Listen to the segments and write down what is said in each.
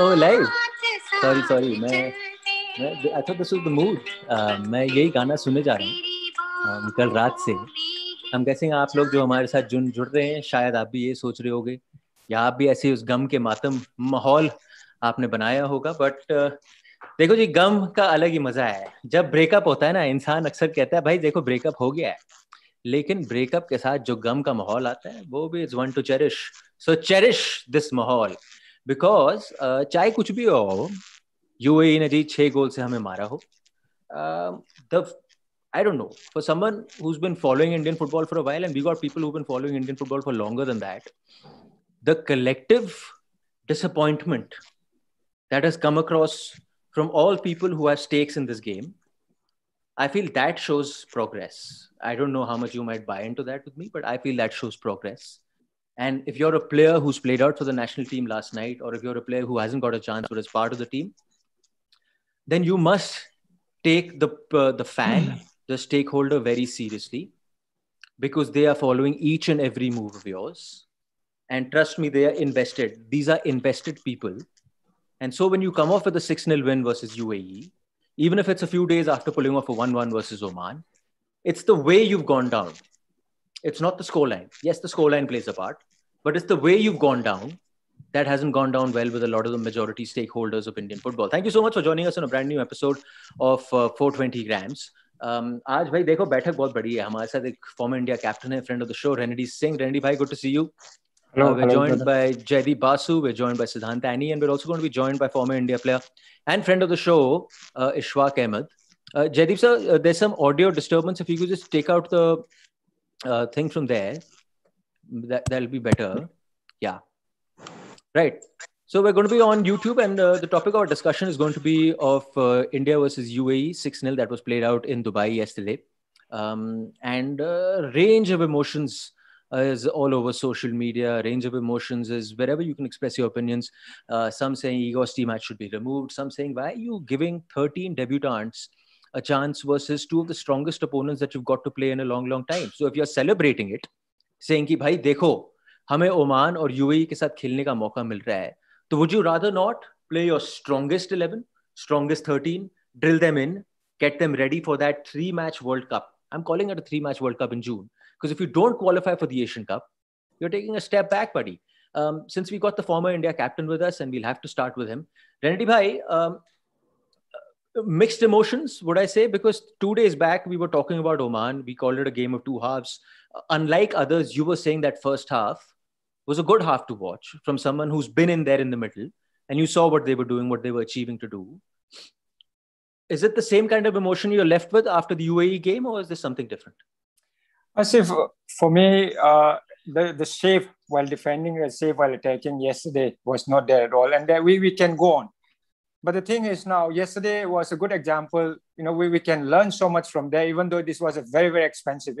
Oh, live. Sorry, sorry. मैं मैं I thought this was the mood. Uh, मैं यही गाना सुनने जा रहा हूँ। um, कल रात से। हम कैसे आप लोग जो हमारे साथ जुड़ जुड़ रहे हैं शायद आप भी ये सोच रहे होगे या आप भी ऐसे उस गम के मातम माहौल आपने बनाया होगा बट uh, देखो जी गम का अलग ही मज़ा है। जब ब्रेकअप होता है ना इंसान अक्सर कहता है भाई देखो ब्रेकअप हो गया है। लेकिन ब्रेकअप के साथ जो गम का माहौल आता है वो भी is one to cherish so cherish this माहौल। बिकॉज uh, चाहे कुछ भी हो यूएई ने जी छह गोल से हमें मारा हो the I don't know. For someone who's been following Indian football for a while, and we got people who've been following Indian football for longer than that, the collective disappointment that has come across from all people who have stakes in this game, I feel that shows progress. I don't know how much you might buy into that with me, but I feel that shows progress. And if you're a player who's played out for the national team last night, or if you're a player who hasn't got a chance but is part of the team, then you must take the uh, the fan, the stakeholder, very seriously, because they are following each and every move of yours. And trust me, they are invested. These are invested people. And so when you come off with a 6 0 win versus UAE, even if it's a few days after pulling off a 1 1 versus Oman, it's the way you've gone down. It's not the scoreline. Yes, the scoreline plays a part, but it's the way you've gone down that hasn't gone down well with a lot of the majority stakeholders of Indian football. Thank you so much for joining us on a brand new episode of uh, 420 Grams. Um, आज भाई देखो बैठक बहुत बड़ी है हमारे साथ एक फॉर्म इंडिया कैप्टन है friend of the show Renedy Singh Renedy भाई good to see you Hello, uh, we're joined by Jaydeep Basu, we're joined by Siddharth Annie, and we're also going to be joined by former India player and friend of the show, uh, Ishfaq Ahmed. Uh, sir, uh, there's some audio disturbance. If you could just take out the thing from there that, that'll be better. Yeah. Right. So we're going to be on YouTube, and uh, the topic of our discussion is going to be of uh, India versus UAE 6 0 that was played out in Dubai yesterday. Um, and uh, range of emotions uh, is all over social media. Range of emotions is wherever you can express your opinions. Uh, some saying Igor Stimac should be removed. Some saying why are you giving 13 debutants a chance versus two of the strongest opponents that you've got to play in a long, long time. So if you're celebrating it, saying कि भाई देखो हमें Oman और UAE के साथ खेलने का मौका मिल रहा है तो would you rather not play your strongest 11 strongest 13 drill them in get them ready for that three match world cup i'm calling it a three match world cup in june because if you don't qualify for the asian cup you're taking a step back buddy um, since we got the former india captain with us and we'll have to start with him renati bhai um, mixed emotions would i say because two days back we were talking about oman we called it a game of two halves unlike others you were saying that first half was a good half to watch from someone who's been in there in the middle and you saw what they were doing what they were achieving to do is it the same kind of emotion you're left with after the uae game or is there something different I say for, for me, uh, the, the save while defending and save while attacking yesterday was not there at all. And that we, we can go on. But the thing is now, yesterday was a good example. You know, we, we can learn so much from there, even though this was a very, very expensive.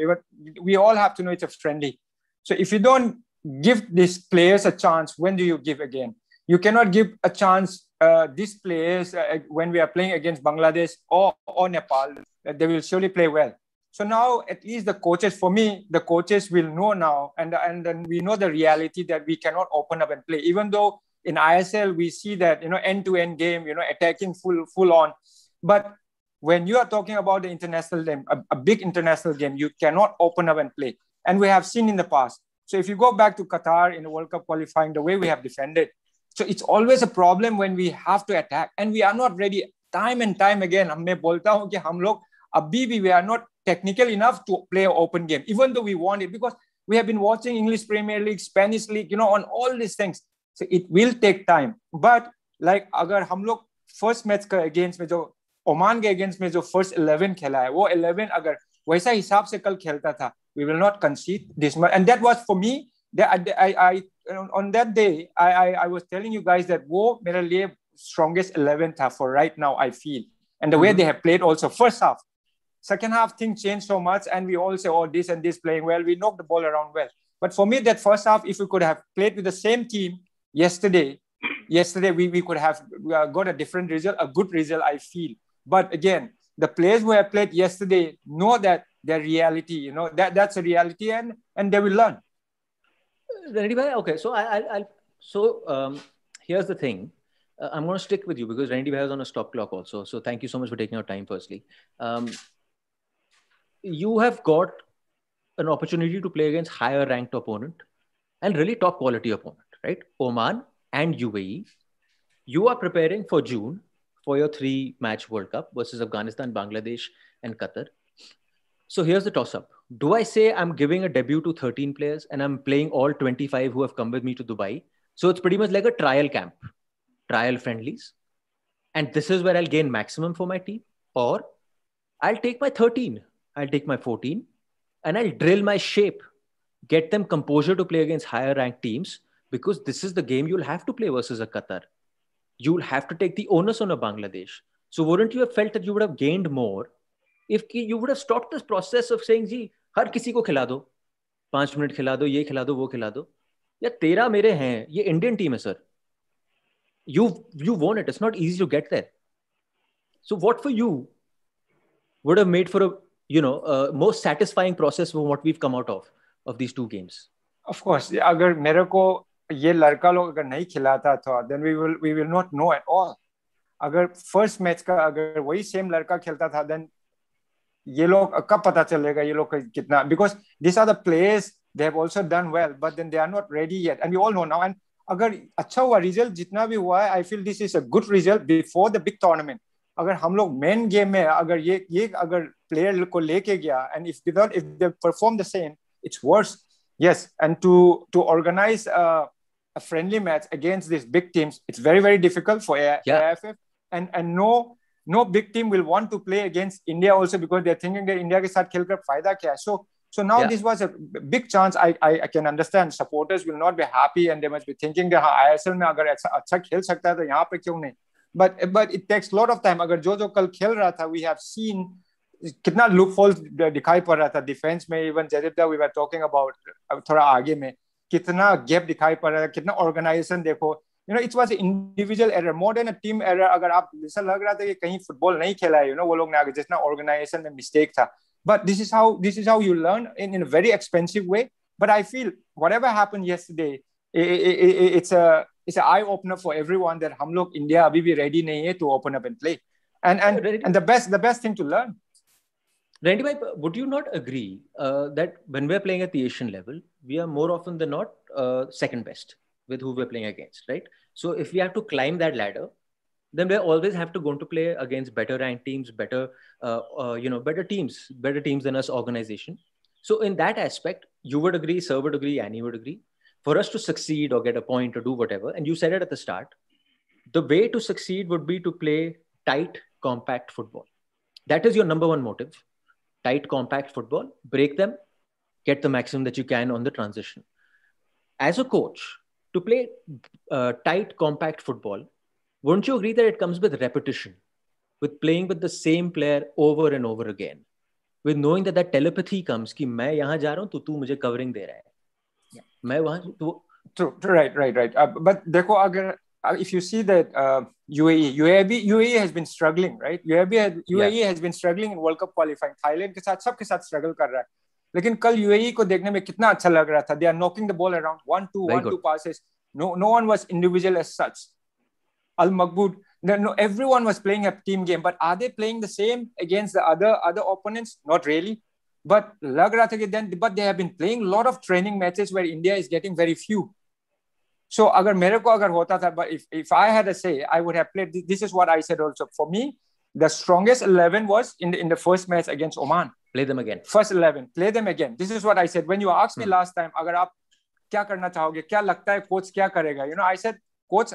We all have to know it's a friendly. So if you don't give these players a chance, when do you give again? You cannot give a chance uh, these players uh, when we are playing against Bangladesh or, or Nepal. Uh, they will surely play well. So now, at least the coaches, for me, the coaches will know now, and and then we know the reality that we cannot open up and play. Even though in ISL we see that you know end-to-end game, you know, attacking full full on, but when you are talking about the international game, a, a big international game, you cannot open up and play. And we have seen in the past. So if you go back to Qatar in the World Cup qualifying, the way we have defended, so it's always a problem when we have to attack, and we are not ready. Time and time again, मैं बोलता हूँ कि हम लोग अभी भी we are not technical enough to play an open game, even though we want it, because we have been watching English Premier League, Spanish League, you know, on all these things. So it will take time. But like अगर हम लोग first match का against में जो Oman के against में जो first 11 खेला है वो 11 अगर वैसा हिसाब से कल खेलता था we will not concede this much and that was for me that I, I, I on that day I, I I was telling you guys that वो मेरे लिए strongest 11 था for right now I feel and the way they have played also first half Second half, things changed so much, and we all say, "Oh, this and this playing well." We knocked the ball around well. But for me, that first half, if we could have played with the same team yesterday, yesterday we, we could have got a different result, a good result, I feel. But again, the players who have played yesterday know that their reality, you know, that that's a reality, and and they will learn. Okay, so I, I, so um, here's the thing. Uh, I'm going to stick with you because Randy has on a stop clock also. So thank you so much for taking our time. Firstly, um, you have got an opportunity to play against higher ranked opponent and really top quality opponent, right? Oman and UAE. You are preparing for June for your three match World Cup versus Afghanistan, Bangladesh, and Qatar. So here's the toss up. Do I say I'm giving a debut to 13 players and I'm playing all 25 who have come with me to Dubai? So it's pretty much like a trial camp, trial friendlies. And this is where I'll gain maximum for my team. Or I'll take my 13, I'll take my 14, and I'll drill my shape, get them composure to play against higher ranked teams because this is the game you'll have to play versus a Qatar. You'll have to take the onus on a Bangladesh. So wouldn't you have felt that you would have gained more if you would have stopped this process of saying जी हर किसी को खिला दो पाँच minute खिला दो ये खिला दो वो खिला दो या तेरा मेरे हैं ये इंडियन टीम है sir you you won it it's not easy to get there so what for you would have made for a you know a most satisfying process from what we've come out of of these two games of course अगर मेरे को ये लड़का लोग अगर नहीं खिलाता था then we will we will not know at all. अगर फ़र्स्ट मैच का अगर वही सेम लड़का खेलता था देन ये लोग कब पता चलेगा ये लोग कितना? Because this are the players they have also done well but then they are not ready yet and we all know now and अगर अच्छा हुआ रिज़ल्ट जितना भी हुआ है I feel this is a good result before the big tournament अगर हम लोग मेन गेम में अगर ये ये अगर प्लेयर को लेके गया and if without if they perform the same it's worse yes, and to to organize a, a friendly match against these big teams it's very very difficult for yeah. AFF and and no no big team will want to play against India also because they're thinking that India के साथ खेलकर फायदा क्या है so so now yeah. this was a big chance I, I I can understand supporters will not be happy and they must be thinking that हाँ ISL में अगर अच्छा अच्छा खेल सकता है तो यहाँ पे क्यों नहीं but but it takes a lot of time अगर जो जो कल खेल रहा था we have seen कितना लुक फॉल दिखाई पड़ रहा था डिफेंस में even Jaideep we were talking about थोड़ा आगे में कितना गैप दिखाई पड़ रहा है कितना ऑर्गेनाइजेशन देखो। You know it was individual error more than a team error अगर आप ऐसा लग रहा था कि कहीं फुटबॉल नहीं खेला है यू नो वो लोग ने आगे जितना ऑर्गेनाइजेशन में मिस्टेक था। But this is how this is how you learn in in very expensive way but I feel happened yesterday it's a it's an eye opener for everyone that हम लोग India अभी भी ready नहीं है to open up and play and and and the best the best thing to learn Randy, would you not agree uh, that when we're playing at the Asian level, we are more often than not uh, second best? with who we're playing against, right? So if we have to climb that ladder, then we always have to go to play against better ranked teams, better, uh, uh, you know, better teams, better teams than us organization. So in that aspect, you would agree, Sir would agree, Annie would agree. For us to succeed or get a point or do whatever, and you said it at the start, the way to succeed would be to play tight, compact football. That is your number one motive Tight, compact football. Break them, get the maximum that you can on the transition. As a coach, to play uh, tight, compact football, wouldn't you agree that it comes with repetition, with playing with the same player over and over again, with knowing that that telepathy comes कि मैं यहाँ जा रहा हूँ तो तू मुझे covering दे रहा है, yeah. मैं वहाँ तो True, right, right, right. Uh, but देखो अगर uh, uh, if you see that uh, UAE, UAE, UAE has been struggling, right? UAE, UAE yeah. has been struggling in World Cup qualifying. Thailand के साथ सबके साथ struggle कर रहा है. लेकिन कल UAE को देखने में कितना अच्छा लग रहा था. They are knocking the ball around, one two, Very one good. two passes. No, no one was individual as such. Ali Mabkhout, no, everyone was playing a team game, but are they playing the same against the other other opponents? Not really. But lag raha tha then, but they have been playing a lot of training matches where India is getting very few. so agar mere ko agar hota tha but if if i had a say i would have played this is what i said also for me the strongest 11 was in the, in the first match against oman play them again first 11 play them again this is what i said when you asked me hmm. last time agar aap kya karna chahoge kya lagta hai coach kya karega you know i said coach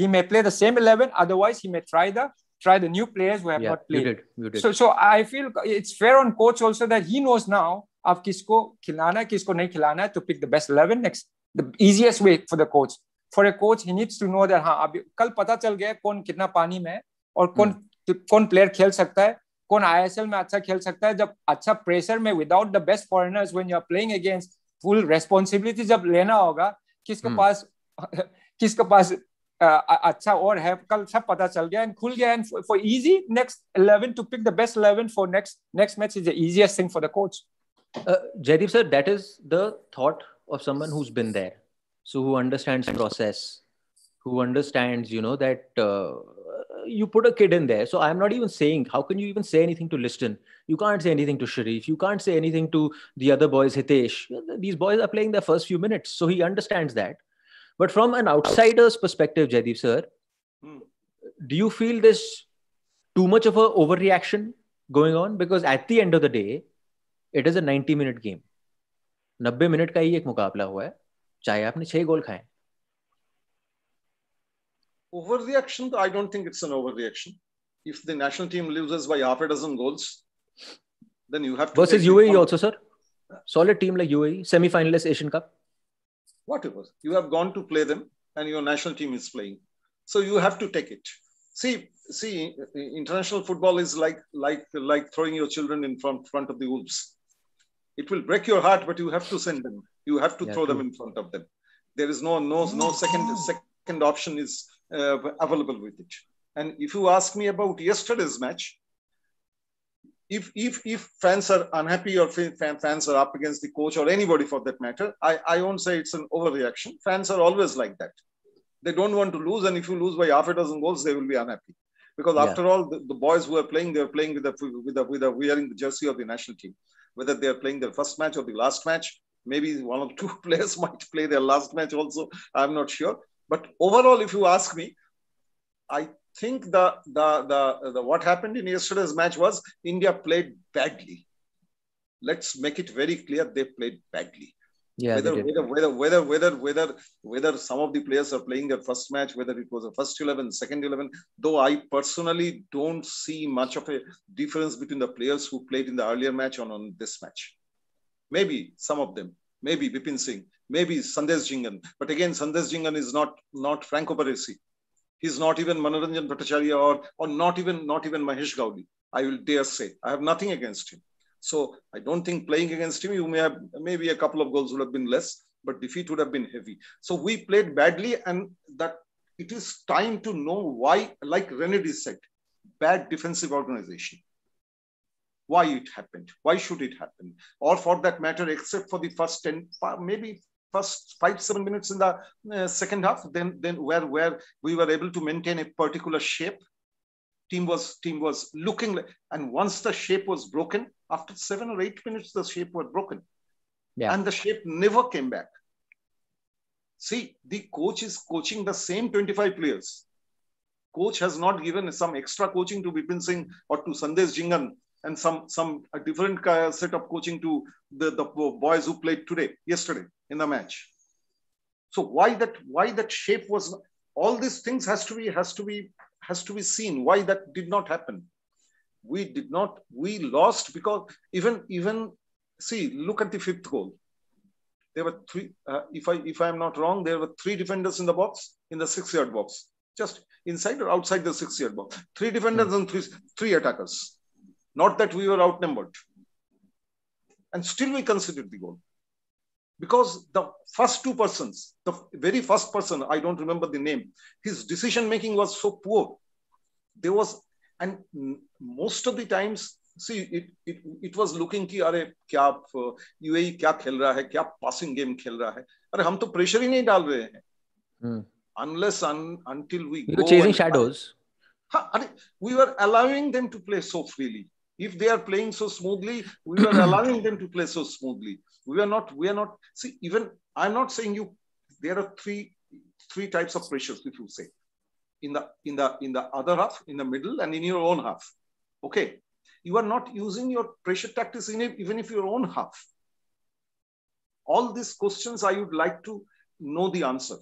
he may play the same 11 otherwise he may try the try the new players who have yeah, not played you did, you did. so so i feel it's fair on coach also that he knows now आप किसको खिलाना है किसको नहीं खिलाना है to pick the best 11 next the easiest way for the coach for a coach he needs to know that हाँ अभी कल पता चल गया कौन कितना पानी में है और कौन hmm. कौन प्लेयर खेल सकता है कौन आईएसएल में अच्छा खेल सकता है जब अच्छा प्रेशर में without the best foreigners when you are playing against full responsibility जब लेना होगा किसके hmm. पास किसके पास अच्छा और है कल सब पता चल गया एंड खुल गया and for easy next 11 to pick the best 11 for next next match is the easiest thing for the coach Jaydeep sir that is the thought of someone who's been there so who understands the process who understands, you know, that uh, you put a kid in there. So I'm not even saying, how can you even say anything to Liston? You can't say anything to Sharif. You can't say anything to the other boys, Hitesh. These boys are playing their first few minutes. So he understands that. But from an outsider's perspective, Jaideep sir, hmm. do you feel this too much of a overreaction going on? Because at the end of the day, it is a 90 minute game. नब्बे minute का ही एक मुकाबला हुआ है चाहे आपने छह गोल खाए। Over reaction I don't think it's an over reaction if the national team loses by half a dozen goals then you have to versus UAE also sir solid team like UAE semi finalist Asian Cup what it was you have gone to play them and your national team is playing so you have to take it see see international football is like like like throwing your children in front front of the wolves It will break your heart, but you have to send them. You have to yeah, throw true. them in front of them. There is no no no second second option is uh, available with it. And if you ask me about yesterday's match, if if if fans are unhappy or fans are up against the coach or anybody for that matter, I, I won't say it's an overreaction. Fans are always like that. They don't want to lose, and if you lose by half a dozen goals, they will be unhappy. Because yeah. after all, the, the, boys who are playing, they're playing with a with a with a wearing the jersey of the national team. Whether they are playing their first match or the last match, maybe one or two players might play their last match also. I'm not sure. But overall, if you ask me, I think the, the, the, the what happened in yesterday's match was India played badly. Let's make it very clear they played badly. Yeah, whether, whether, whether, whether, whether, whether, whether some of the players are playing their first match, whether it was a first 11, second 11, though I personally don't see much of a difference between the players who played in the earlier match and on this match. Maybe some of them, maybe Bipin Singh, maybe Sandesh Jhingan. But again, Sandesh Jhingan is not, not Franco Baresi. He's not even Manoranjan Bhattacharya or, or not even not even Mahesh Gawli. I will dare say. I have nothing against him. So I don't think playing against him, you may have maybe a couple of goals would have been less, but defeat would have been heavy. So we played badly, and that it is time to know why, like Renedy said, bad defensive organization. Why it happened? Why should it happen? Or for that matter, except for the first 10, maybe first five seven minutes in the uh, second half then then where where we were able to maintain a particular shape team was team was looking like, and once the shape was broken after seven or eight minutes the shape was broken yeah. and the shape never came back see the coach is coaching the same 25 players coach has not given some extra coaching to Bipin Singh or to Sandesh Jhingan and some some a different set of coaching to the, the boys who played today, yesterday in the match. So why that why that shape was all these things has to be has to be has to be seen. Why that did not happen? We did not. We lost because even even see look at the fifth goal. There were three. Uh, if I if I am not wrong, there were three defenders in the box in the six yard box, just inside or outside the six yard box. Three defenders mm. and three three attackers not that we were outnumbered. And still we considered the goal. Because the first two persons, the very first person, I don't remember the name, his decision making was so poor. There was, and most of the times, see, it, it, it was looking कि अरे क्या UAE क्या खेल रहा है क्या passing game खेल रहा है अरे हम तो प्रेशर ही नहीं डाल रहे हैं unless un, until we you go chasing shadows we were allowing them to play so freely if they are playing so smoothly, we are allowing them to play so smoothly. We are not, we are not, see, even I'm not saying you, there are three, three types of pressures, if you say. In the in the in the other half, in the middle, and in your own half. Okay. You are not using your pressure tactics in it, even if your own half. All these questions I would like to know the answer.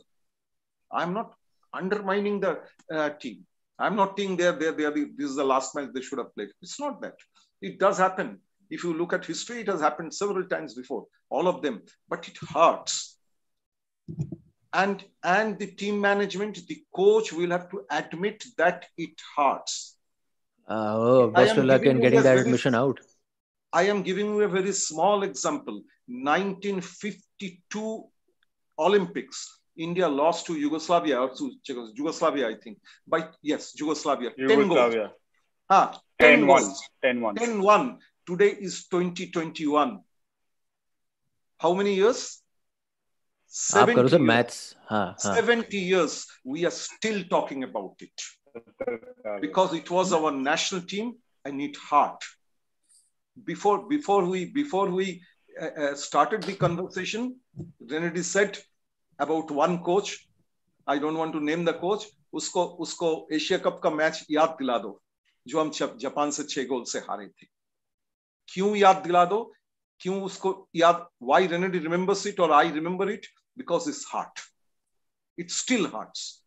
I'm not undermining the uh, team. I'm not saying they're, they're, they're the, this is the last match they should have played. It's not that. It does happen. If you look at history, it has happened several times before, all of them, but it hurts. And, and the team management, the coach will have to admit that it hurts. Uh, oh, best of luck in getting that admission out. I am giving you a very small example. 1952 Olympics, India lost to Yugoslavia or to Yugoslavia, I think. By yes, Yugoslavia. Yugoslavia. 10 goals. Ah, 10, 10 1. Today is 2021. How many years? 70 years. Maths. Ha, ha. 70 years. We are still talking about it. Because it was our national team i need heart before before we before we uh, uh, started the conversation Renedy said about one coach i don't want to name the coach उसको Asia cup का मैच याद दिला दो जो हम जप- Japan से छह गोल से हारे थे क्यों याद दिला दो क्यों उसको याद why Renedy remembers it or I remember it because it's heart it still hurts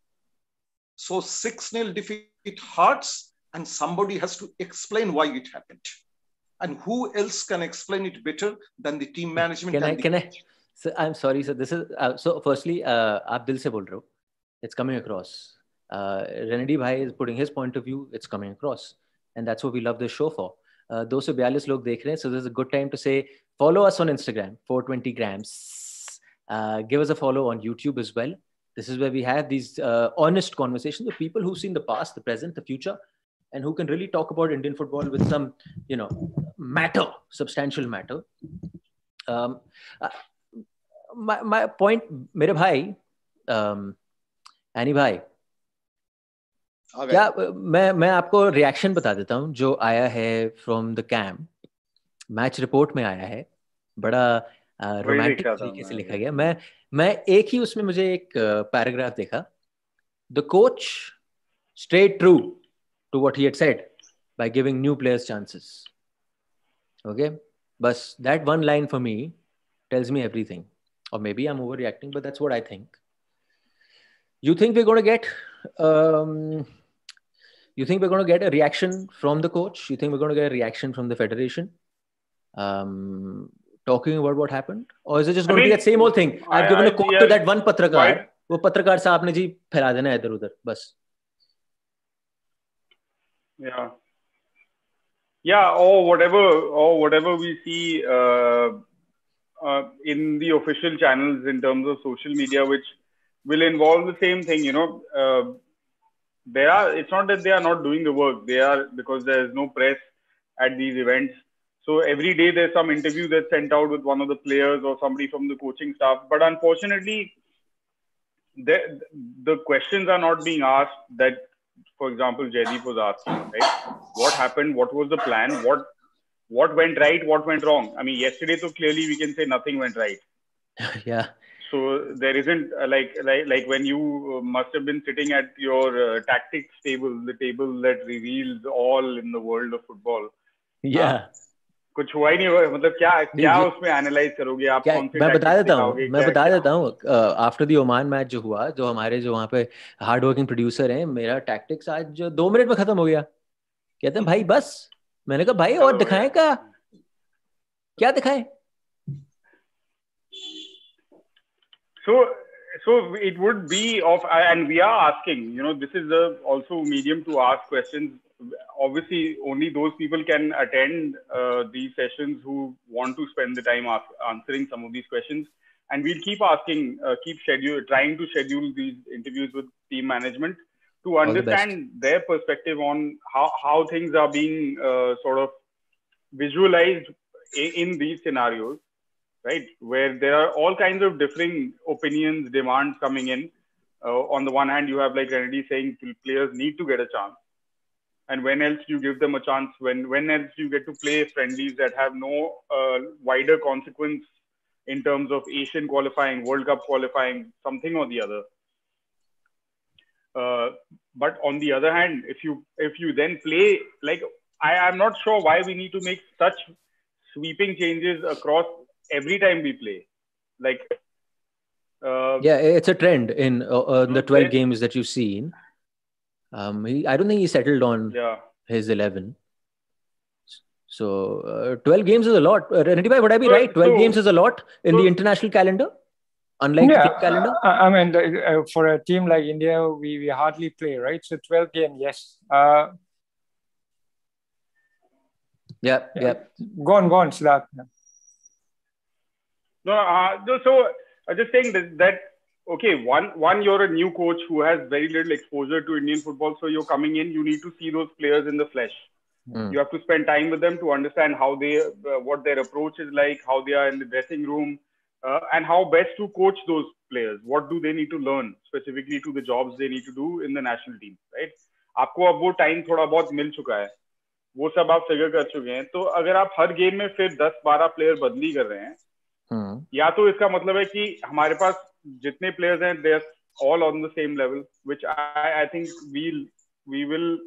so 6 nil defeat hurts and somebody has to explain why it happened and who else can explain it better than the team management Can I- and the can I- coach? So I'm sorry, sir. This is uh, so. Firstly, uh, आप दिल से बोल रहे हो. It's coming across. Uh, Renedy Bhai is putting his point of view. It's coming across, and that's what we love this show for. Uh, 242 लोग देख रहे हैं, so this is a good time to say follow us on Instagram, 420 grams. Uh, give us a follow on YouTube as well. This is where we have these uh, honest conversations with people who've seen the past, the present, the future, and who can really talk about Indian football with some, you know, matter, substantial matter. Um, uh, my, my point मेरे भाई um, any भाई आ गए। क्या मैं मैं आपको reaction बता देता हूँ जो आया है from the camp match report में आया है बड़ा रोमांटिक देखा था तरीके से मैं। लिखा गया मैं मैं एक ही उसमें मुझे एक पैराग्राफ देखा the coach straight true to what he said by giving new players chances okay bus that one line for me tells me everything or maybe i'm overreacting but that's what i think you think we're going to get um, you think we're going to get a reaction from the coach you think we're going to get a reaction from the federation um, talking about what happened or is it just I going to be mean, that same old thing i've I- given a I- quote yeah, to that one patrakar Why- वो पत्रकार साहब ने जी फैला देना है इधर उधर बस yeah yeah or whatever or whatever we see uh, uh, in the official channels in terms of social media which will involve the same thing you know uh, there are it's not that they are not doing the work they are because there is no press at these events so every day there's some interview that's sent out with one of the players or somebody from the coaching staff. But unfortunately the, the questions are not being asked that for example Jaideep was asking right? What happened? What was the plan? What what went right? What went wrong? I mean yesterday so clearly we can say nothing went right. Yeah. So there isn't uh, like like like when you uh, must have been sitting at your uh, tactics table the table that reveals all in the world of football. Yeah कुछ हुआ ही नहीं हुआ मतलब क्या क्या उसमें analyse करोगे आप? क्या मैं बता देता हूँ मैं बता देता हूँ आफ्टर दी ओमान मैच जो हुआ जो हमारे जो वहाँ पे हार्ड वर्किंग प्रोड्यूसर हैं मेरा टैक्टिक्स आज जो दो मिनट में खत्म हो गया। कहते हैं भाई बस। मैंने कहा भाई और दिखाएँ का क्या? दिखाएँ? So so it would be of and we are asking you know this is the also medium to ask questions obviously only those people can attend uh, these sessions who want to spend the time ask, answering some of these questions and we'll keep asking uh, keep schedule trying to schedule these interviews with team management to the understand their perspective on how, how things are being uh, sort of visualized in, in these scenarios right? Where there are all kinds of differing opinions, demands coming in. Uh, on the one hand, you have like Renedy saying players need to get a chance. And when else do you give them a chance? When when else do you get to play friendlies that have no uh, wider consequence in terms of Asian qualifying, World Cup qualifying, something or the other? Uh, but on the other hand, if you if you then play like I am not sure why we need to make such sweeping changes across every time we play. Like, uh, yeah it's a trend in uh, uh, the 12 games that you've seen um he, I don't think he settled on yeah, his 11 so uh, 12 games is a lot. Uh, Renedy bhai, would I be So- right? 12 so- games is a lot in the international calendar? Unlike yeah, club calendar? I, I mean, the- uh, for a team like India, we, we hardly play, right? So 12 game, yes. Uh, yeah yeah. go on, go on, Siddharth. no, uh, no, so I'm just saying that, that okay, one one you're a new coach who has very little exposure to Indian football, so you're coming in, you need to see those players in the flesh. Mm. You have to spend time with them to understand how they, uh, what their approach is like, how they are in the dressing room, uh, and how best to coach those players. What do they need to learn specifically to the jobs they need to do in the national team, right? आपको अब वो time थोड़ा बहुत मिल चुका है वो सब आप फिगर कर चुके हैं तो अगर आप हर गेम में फिर 10-12 प्लेयर बदली कर रहे हैं hmm. या तो इसका मतलब है कि हमारे पास jitne players are, they are all on the same level which i i think we we'll, we will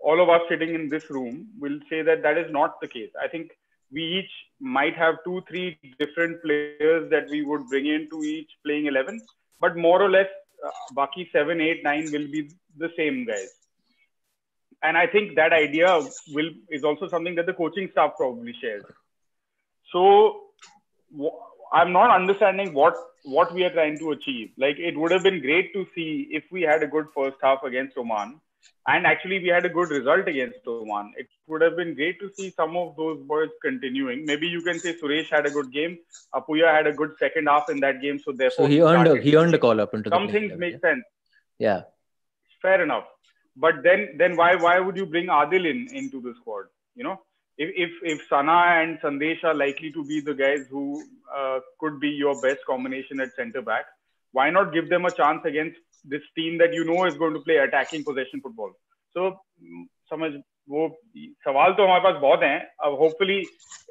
all of us sitting in this room will say that that is not the case. I think we each might have two three different players that we would bring into each playing 11 but more or less uh, baki 7 8 9 will be the same guys. And i think that idea will is also something that the coaching staff probably shares. So I'm not understanding what what we are trying to achieve. Like it would have been great to see if we had a good first half against Oman and actually we had a good result against Oman. It would have been great to see some of those boys continuing. Maybe you can say Suresh had a good game. Apuya had a good second half in that game, so therefore so he earned a, he earned a call up into the. some things make yeah. sense. Yeah, fair enough. But then then why why would you bring Adil in into the squad? You know, if if if Sana and Sandesh are likely to be the guys who uh, could be your best combination at centre back, why not give them a chance against this team that you know is going to play attacking possession football. So समझ वो सवाल तो हमारे पास बहुत हैं अब hopefully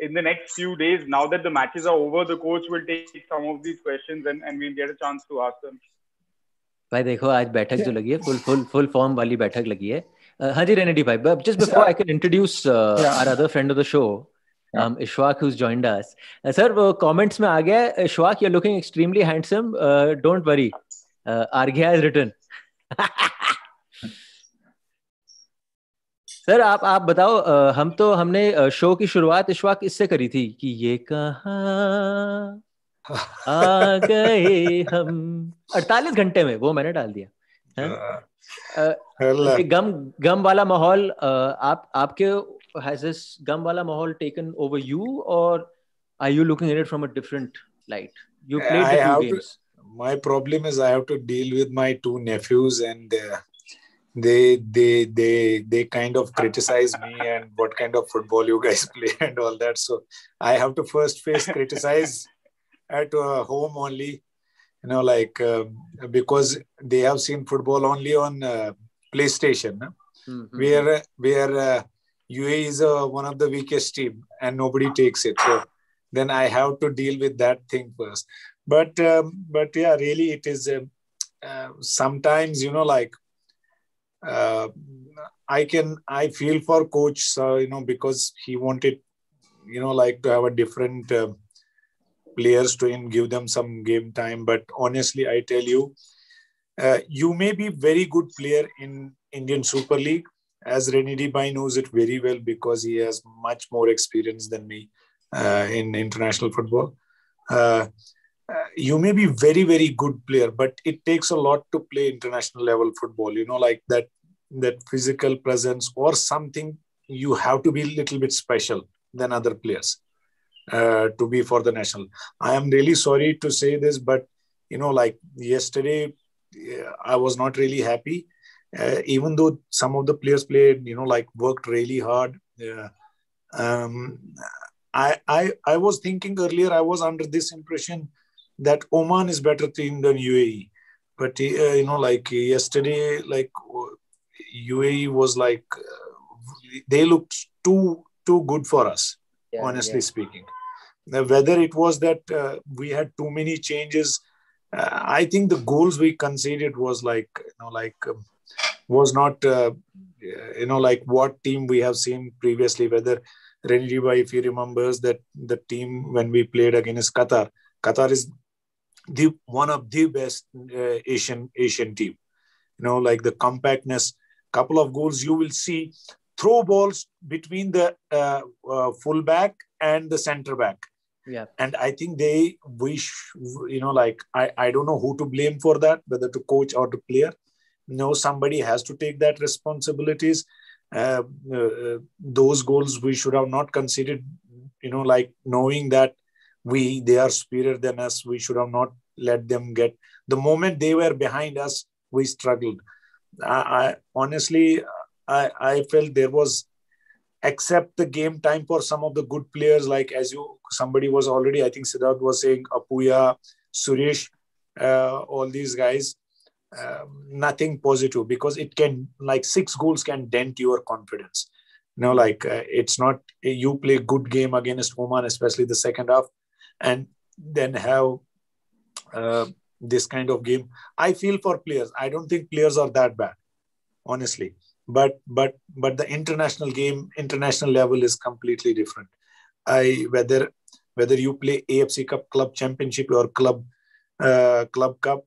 in the next few days now that the matches are over the coach will take some of these questions and and we'll get a chance to ask them भाई देखो आज बैठक जो लगी है फुल फुल फुल फॉर्म वाली बैठक लगी है Uh, Haji Renedy Bhai, but just before sir, I can introduce uh, yeah. our other friend of the show, yeah. um, Ishwak, who's joined us. Uh, sir, uh, comments mein aa gaya, Ishwak, you're looking extremely handsome. Uh, don't worry. Uh, Argya has written. Sir आप आप बताओ आ, हम तो हमने show की शुरुआत इशवाक इससे करी थी कि ये कहा आ गए हम 48 घंटे में वो मैंने डाल दिया गम गम वाला माहौल आप आपके हैज दिस गम वाला माहौल टेकन ओवर यू और are you looking at it from a different light you played the two games my problem is I have to deal with my two nephews and uh, they they they they kind of criticize me and what kind of football you guys play and all that. So I have to first face criticize at uh, home only, you know, like uh, because they have seen football only on uh, PlayStation, mm-hmm. where where UAE uh, is uh, one of the weakest team and nobody takes it. So then I have to deal with that thing first but um, but yeah really it is uh, uh, sometimes you know like uh, i can i feel for coach uh, you know because he wanted you know like to have a different uh, players to in, give them some game time. But honestly i tell you uh, you may be very good player in indian super league. As Renedy Bai knows it very well because he has much more experience than me in international football. Uh, you may be very very good player but it takes a lot to play international level football you know like that that physical presence or something you have to be a little bit special than other players uh, to be for the national i am really sorry to say this but you know like yesterday i was not really happy uh, even though some of the players played you know like worked really hard um, I, I i was thinking earlier i was under this impression that Oman is better team than UAE. But uh, you know, like yesterday, like UAE was like uh, they looked too too good for us, yeah, honestly yeah. speaking. Whether it was that uh, we had too many changes, uh, I think the goals we conceded was like you know like um, was not uh, you know like what team we have seen previously. Whether Bai, if he remembers that the team when we played against Qatar, Qatar is the one of the best uh, Asian Asian team. You know, like the compactness, couple of goals you will see throw balls between the uh, uh, fullback and the center back. Yeah. And I think they wish, you know, like I, I don't know who to blame for that, whether to coach or to player. No, somebody has to take that responsibilities. Uh, uh, those goals we should have not considered, you know, like knowing that we they are superior than us we should have not let them get the moment they were behind us we struggled i, I honestly I, I felt there was accept the game time for some of the good players, like as you somebody was already, I think Siddharth was saying Apuya, Suresh, uh, all these guys. Um, nothing positive because it can like six goals can dent your confidence. You know, like uh, it's not you play good game against Oman, especially the second half, and then have uh, this kind of game. I feel for players. I don't think players are that bad, honestly but but but the international game international level is completely different. I whether whether you play afc cup club championship or club uh, club cup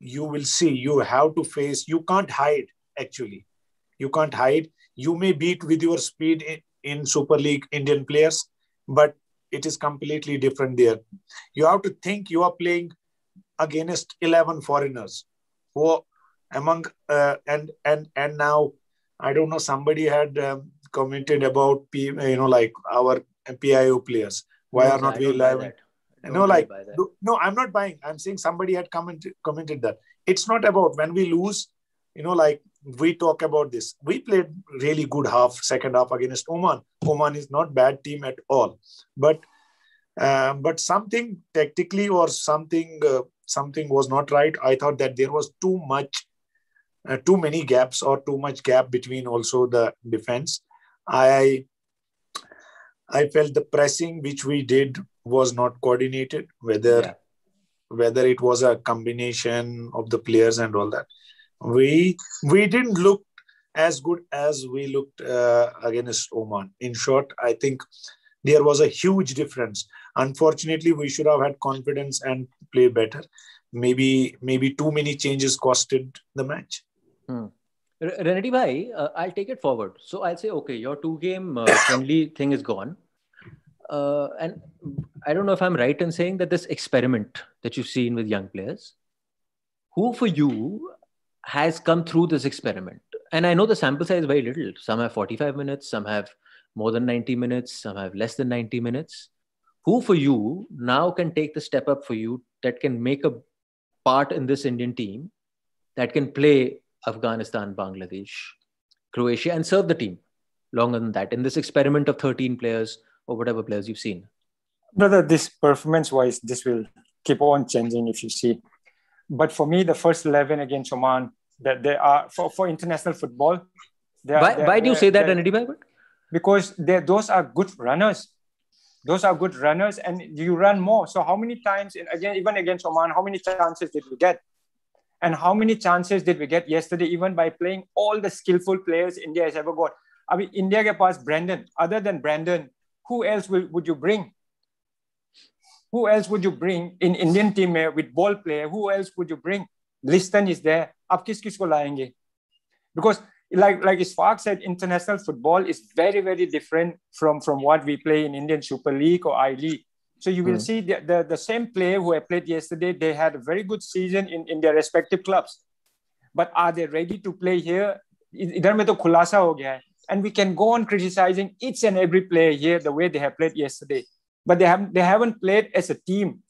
you will see you have to face you can't hide actually. You can't hide. You may beat with your speed in, in super league indian players but it is completely different there. You have to think you are playing against 11 foreigners who among uh, and and and now I don't know, somebody had um, commented about, P, you know, like our PIO players. Why no, are not we live? No, like, no, I'm not buying. I'm saying somebody had commented, commented that. It's not about when we lose, you know, like we talk about this. We played really good half, second half against Oman. Oman is not bad team at all. But um, but something tactically or something uh, something was not right. I thought that there was too much uh, too many gaps or too much gap between also the defense. I I felt the pressing which we did was not coordinated. Whether yeah. whether it was a combination of the players and all that, we we didn't look as good as we looked uh, against Oman. In short, I think there was a huge difference. Unfortunately, we should have had confidence and play better. Maybe maybe too many changes costed the match. Hmm. Renedy bhai, uh, I'll take it forward. So I'll say, okay, your two game uh, friendly thing is gone. Uh, and I don't know if I'm right in saying that this experiment that you've seen with young players, who for you has come through this experiment? And I know the sample size is very little. Some have 45 minutes, some have more than 90 minutes, some have less than 90 minutes. Who for you now can take the step up for you that can make a part in this Indian team that can play Afghanistan, Bangladesh, Croatia, and serve the team longer than that in this experiment of 13 players or whatever players you've seen? Brother, this performance wise, this will keep on changing if you see. But for me, the first 11 against Oman, that they are for, for international football. Are, why, why do you say that, Andy? Because they those are good runners. Those are good runners, and you run more. So, how many times, again, even against Oman, how many chances did we get? And how many chances did we get yesterday, even by playing all the skillful players India has ever got? I mean, India get past Brandon. Other than Brandon, who else will, would you bring? Who else would you bring in Indian team with ball player? Who else would you bring? Liston is there. आप किस किस को Because like like Ishfaq said, international football is very very different from from what we play in Indian Super League or I League. So you will mm. see the, the, the, same player who I played yesterday, they had a very good season in, in their respective clubs. But are they ready to play here? And we can go on criticizing each and every player here the way they have played yesterday. But they haven't they haven't played as a team.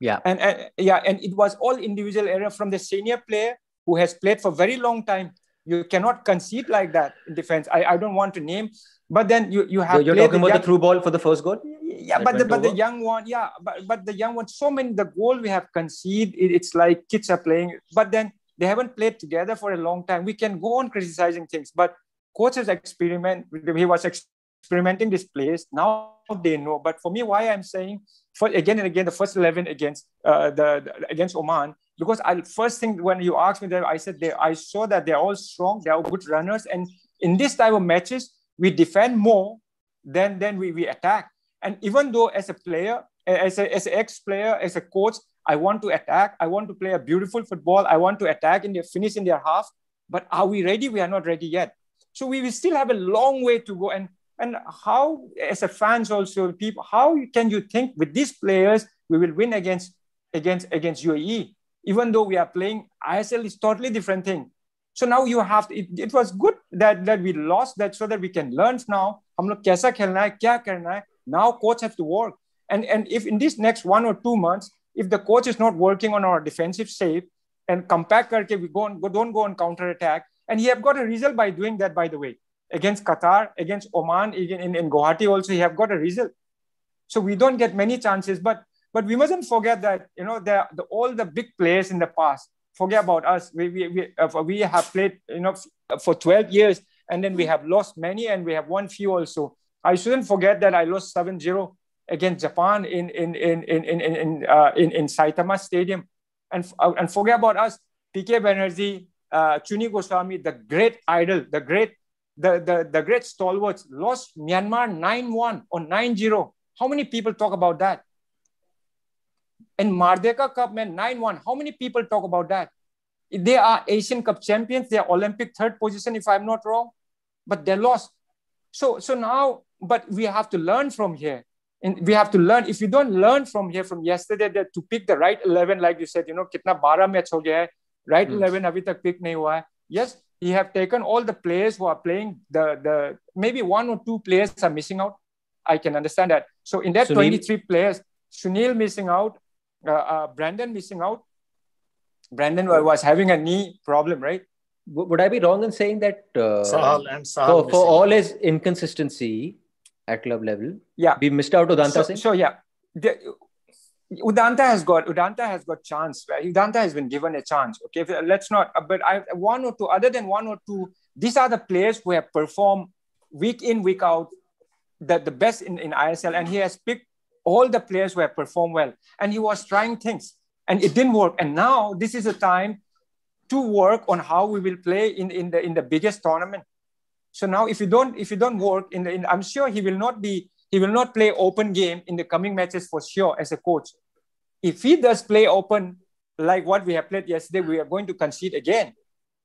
Yeah. And, and yeah, and it was all individual error from the senior player who has played for a very long time. You cannot concede like that in defense. I, I don't want to name, but then you, you have. You're talking about young, the through ball for the first goal? Yeah, but the, but the young one, yeah, but, but the young one, so many, the goal we have conceded, it, it's like kids are playing, but then they haven't played together for a long time. We can go on criticizing things, but coaches experiment, he was experimenting this place. Now they know. But for me, why I'm saying for again and again the first eleven against uh, the, the, against Oman because I first thing when you asked me that I said they I saw that they're all strong, they are good runners, and in this type of matches we defend more than than we, we attack. And even though as a player, as a as an ex-player, as a coach, I want to attack, I want to play a beautiful football, I want to attack in their finish in their half. But are we ready? We are not ready yet. So we will still have a long way to go. And and how, as a fans also, people, how can you think with these players we will win against against against UAE? Even though we are playing ISL is totally different thing. So now you have to, it, it was good that, that we lost that so that we can learn now हम लोग कैसा खेलना है क्या करना है now coach has to work and and if in this next one or two months if the coach is not working on our defensive shape and compact karke we go on, don't go on counter attack and he have got a result by doing that by the way against Qatar, against Oman, in, in, in Guwahati also, he have got a result. So we don't get many chances, but but we mustn't forget that you know the, the all the big players in the past. Forget about us. We we we, uh, we have played you know for 12 years, and then we have lost many, and we have won few also. I shouldn't forget that I lost 7-0 against Japan in in in in in in, uh, in, in Saitama Stadium, and uh, and forget about us. PK Banerjee, uh, Chuni Goswami, the great idol, the great the, the, the great stalwarts lost Myanmar 9-1 or 9-0. How many people talk about that? And Merdeka Cup, man, 9-1. How many people talk about that? They are Asian Cup champions. They are Olympic third position, if I'm not wrong. But they lost. So, so now, but we have to learn from here. And we have to learn. If you don't learn from here, from yesterday, that to pick the right 11, like you said, you know, kitna 12 match ho gaya hai, right mm. 11 abhi tak pick nahi hua hai. Yes, he have taken all the players who are playing the the maybe one or two players are missing out i can understand that so in that Sunil. 23 players sunil missing out Uh, uh, brandon missing out brandon was having a knee problem right would i be wrong in saying that uh, Sahal and Sahal for, for all his inconsistency at club level yeah we missed out Udanta so, Singh? so yeah the, Udanta has got Udanta has got chance. Udanta has been given a chance. Okay, let's not. Uh, but I one or two other than one or two. These are the players who have performed week in week out, the, the best in, in ISL, and he has picked all the players have performed well. And he was trying things, and it didn't work. And now this is a time to work on how we will play in, in the in the biggest tournament. So now, if you don't if you don't work in the, in, I'm sure he will not be he will not play open game in the coming matches for sure as a coach. If he does play open like what we have played yesterday, we are going to concede again.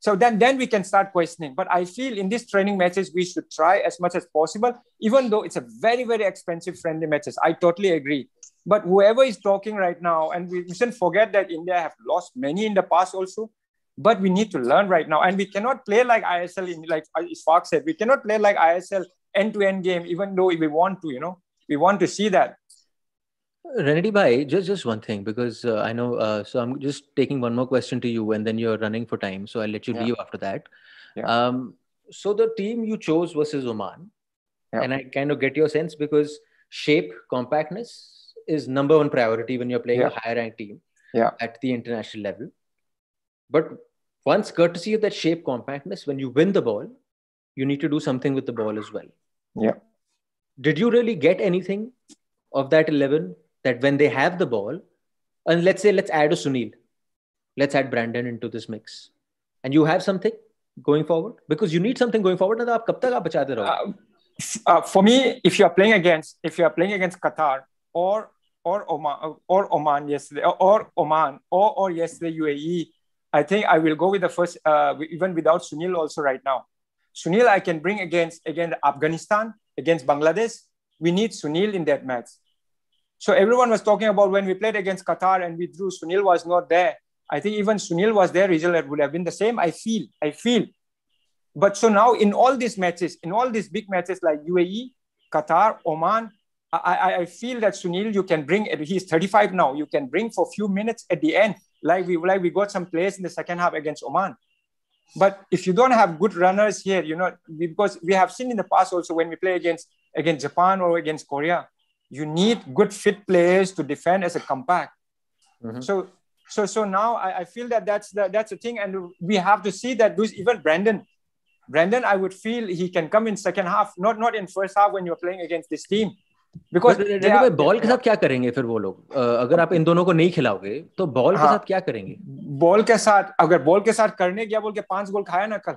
So then, then we can start questioning. But I feel in this training matches, we should try as much as possible, even though it's a very, very expensive friendly matches. I totally agree. But whoever is talking right now, and we shouldn't forget that India have lost many in the past also, but we need to learn right now. And we cannot play like ISL, in, like uh, Spark said, we cannot play like ISL end-to-end game, even though we want to, you know, we want to see that. Renedy Bhai, just just one thing because uh, I know. Uh, so I'm just taking one more question to you, and then you're running for time. So I'll let you yeah. leave after that. Yeah. Um, so the team you chose versus Oman, yeah. and I kind of get your sense because shape compactness is number one priority when you're playing a higher ranked team yeah. at the international level. But once courtesy of that shape compactness, when you win the ball, you need to do something with the ball as well. Yeah. Did you really get anything of that 11 that when they have the ball, and let's say, let's add a Sunil, let's add Brandon into this mix, and you have something going forward? Because you need something going forward. Uh, uh, for me, if you are playing against, if you are playing against Qatar or or Oman or Oman yesterday or, or Oman or or yesterday UAE, I think I will go with the first, uh, even without Sunil also right now. Sunil, I can bring against against Afghanistan, against Bangladesh. We need Sunil in that match. So everyone was talking about when we played against Qatar and we drew, Sunil was not there. I think even Sunil was there, result would have been the same. I feel, I feel. But so now in all these matches, in all these big matches like UAE, Qatar, Oman, I, I, feel that Sunil, you can bring, he's 35 now, you can bring for a few minutes at the end, like we, like we got some players in the second half against Oman. But if you don't have good runners here, you know, because we have seen in the past also when we play against against Japan or against Korea, you need good fit players to defend as a compact. Mm-hmm. So so so now I, I feel that that's the that's the thing, and we have to see that those even Brandon, Brandon, I would feel he can come in second half, not not in first half when you're playing against this team. Because ball के साथ क्या करेंगे फिर वो लोग अगर आप इन दोनों को नहीं खिलाओगे तो बॉल हाँ, के साथ क्या करेंगे बॉल के साथ अगर बॉल के साथ करने गया बोल के पाँच गोल खाया ना कल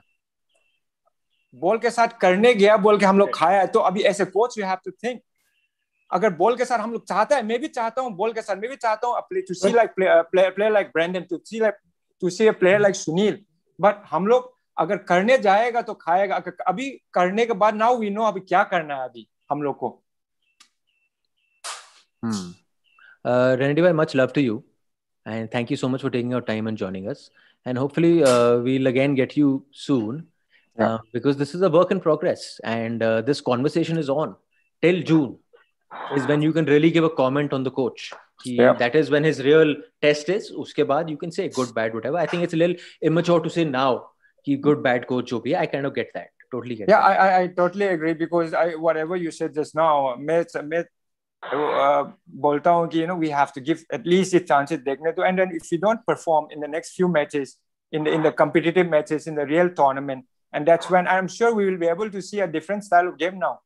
बॉल के साथ करने गया बोल के हम लोग खाया तो अभी ऐसे coach you have to think अगर बॉल के साथ हम लोग चाहते हैं मैं भी चाहता हूँ बॉल के साथ मैं भी चाहता हूँ to see like player like Brandon to see like to see player like Sunil but हम लोग अगर करने जाएगा तो खाएगा। अभी करने के बाद नाउ वी नो अभी क्या करना है अभी हम लोग को। रेनडी भाई much love to you and thank you so much for taking your time and joining us and hopefully we will again get you soon because this is a work in progress and this conversation is on till June. is when you can really give a comment on the coach. He, yeah. That is when his real test is. Uske baad, you can say good, bad, whatever. I think it's a little immature to say now, he good, bad coach, jo I kind of get that totally get yeah I, I, I totally agree because I whatever you said just now मैं मैं uh, बोलता हूँ कि you know we have to give at least a chance देखने तो and then if you don't perform in the next few matches in the in the competitive matches in the real tournament and that's when I'm sure we will be able to see a different style of game now